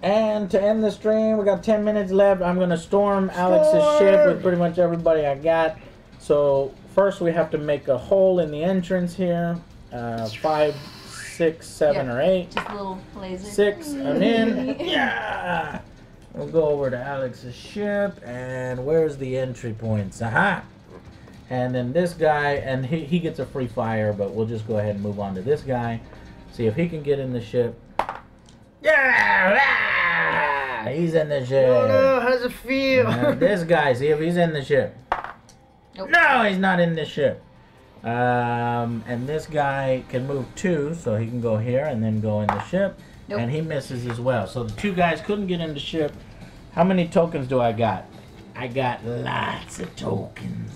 And to end the stream, we got 10 minutes left. I'm going to storm Alex's ship with pretty much everybody I got. So, first we have to make a hole in the entrance here. Uh, five, six, seven, or eight. Just a little laser. Six, I'm in. Yeah! We'll go over to Alex's ship. And where's the entry points? Aha! And then this guy, and he, he gets a free fire, but we'll just go ahead and move on to this guy. See if he can get in the ship. Yeah! Ah! He's in the ship. Oh no, how does it feel? Uh, this guy, see if he's in the ship. Nope. No, he's not in the ship. Um, and this guy can move two, so he can go here and then go in the ship. Nope. And he misses as well. So the two guys couldn't get in the ship. How many tokens do I got? I got lots of tokens.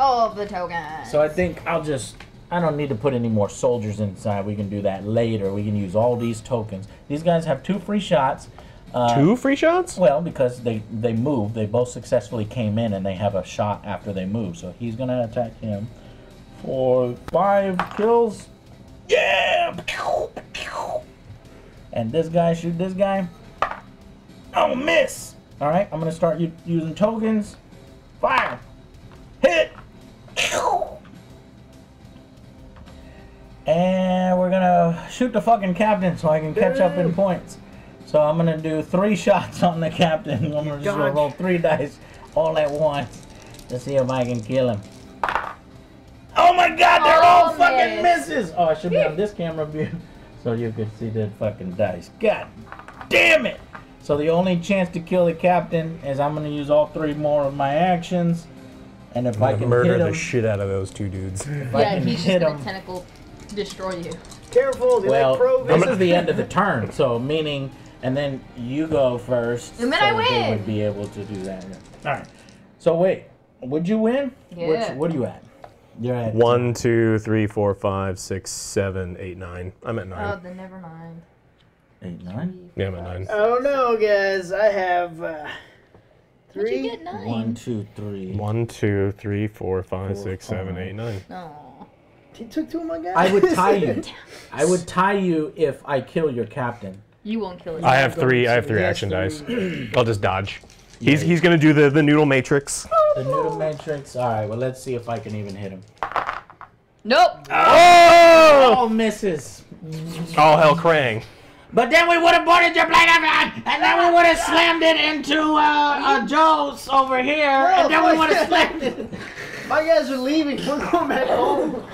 All of the tokens. So I think I'll just. I don't need to put any more soldiers inside. We can do that later. We can use all these tokens. These guys have two free shots. Uh, Two free shots? Well, because they they moved, they both successfully came in, and they have a shot after they move. So he's gonna attack him for five kills. Yeah. And this guy shoot this guy. Oh, miss. All right, I'm gonna start using tokens. Fire. Hit. And we're gonna shoot the fucking captain so I can catch up in points. So I'm gonna do three shots on the captain. I'm gonna just gonna roll three dice all at once to see if I can kill him. Oh my god, they're all Oh, fucking miss. misses! Oh, I should be on this camera view so you could see the fucking dice. God damn it! So the only chance to kill the captain is I'm gonna use all three more of my actions. And if I I'm can murder hit the shit out of those two dudes. if I yeah, can he's just hit gonna him, tentacle destroy you. Careful, they well, like pro this is the end of the turn, so meaning, and then you go first. And then so I that They win. would be able to do that. All right. So wait, would you win? Yeah. Which, what are you at? You're at One, two, three, four, five, six, seven, eight, nine. I'm at Oh, nine. then never mind. eight, nine. Yeah, I'm at nine. I don't guys. I have uh, How'd you get nine? One, two, three. One, two, three, four, five, Four, six, seven, five. eight, nine. No. He took two of my guys. I would tie you. I would tie you if I kill your captain. You won't kill it. I have three. I have three Yes, action dice. I'll just dodge. He's he's gonna do the the noodle matrix. The noodle matrix. All right. Well, let's see if I can even hit him. Nope. Oh! All misses. All hell, Krang. But then we would have boarded your plane, and then we would have slammed it into uh, uh, Joe's over here, and then we would have slammed it. My guys are leaving. We're going back home.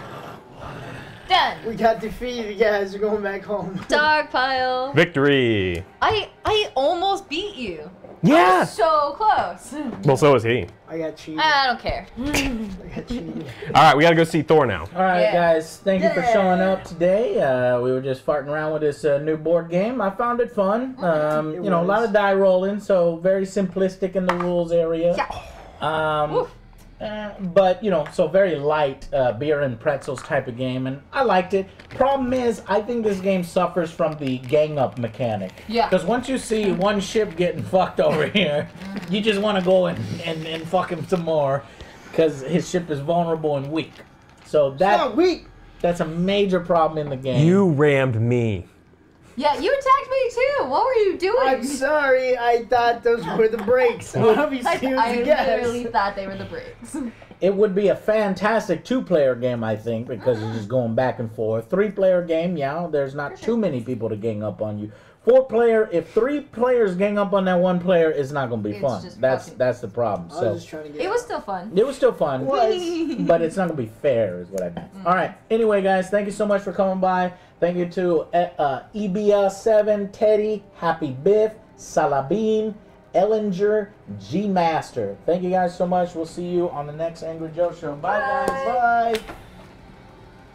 Done. We got defeated, guys. We're going back home. Dog pile. Victory. I I almost beat you. Yeah. So close. Well, so is he. I got cheated. I don't care. I got cheated. All right, we gotta go see Thor now. All right, Yeah. guys. Thank you for showing up today. Uh, we were just farting around with this uh, new board game. I found it fun. Um, It you know, a lot of die rolling, so very simplistic in the rules area. Um, Woof. Uh, but you know, so very light uh, beer and pretzels type of game, and I liked it. Problem is, I think this game suffers from the gang up mechanic. Yeah. Because once you see one ship getting fucked over here, you just want to go and, and, and fuck him some more, because his ship is vulnerable and weak. So that Not weak. that's a major problem in the game. You rammed me. Yeah, you attacked me too. What were you doing? I'm sorry. I thought those were the brakes. Obviously, I, it was I a guess. literally thought they were the brakes. It would be a fantastic two-player game, I think, because you're just going back and forth. Three-player game, yeah, there's not too many people to gang up on you. Four-player, if three players gang up on that one player, it's not going to be It's fun. That's fucking- that's the problem. I So was just trying to get. It was still fun. it was still fun, Was. but it's not going to be fair, is what I meant. Mm. All right. Anyway, guys, thank you so much for coming by. Thank you to uh, uh, EBS7, Teddy, Happy Biff, Salabim, Ellinger, G Master. Thank you guys so much. We'll see you on the next Angry Joe show. Bye, guys. Bye.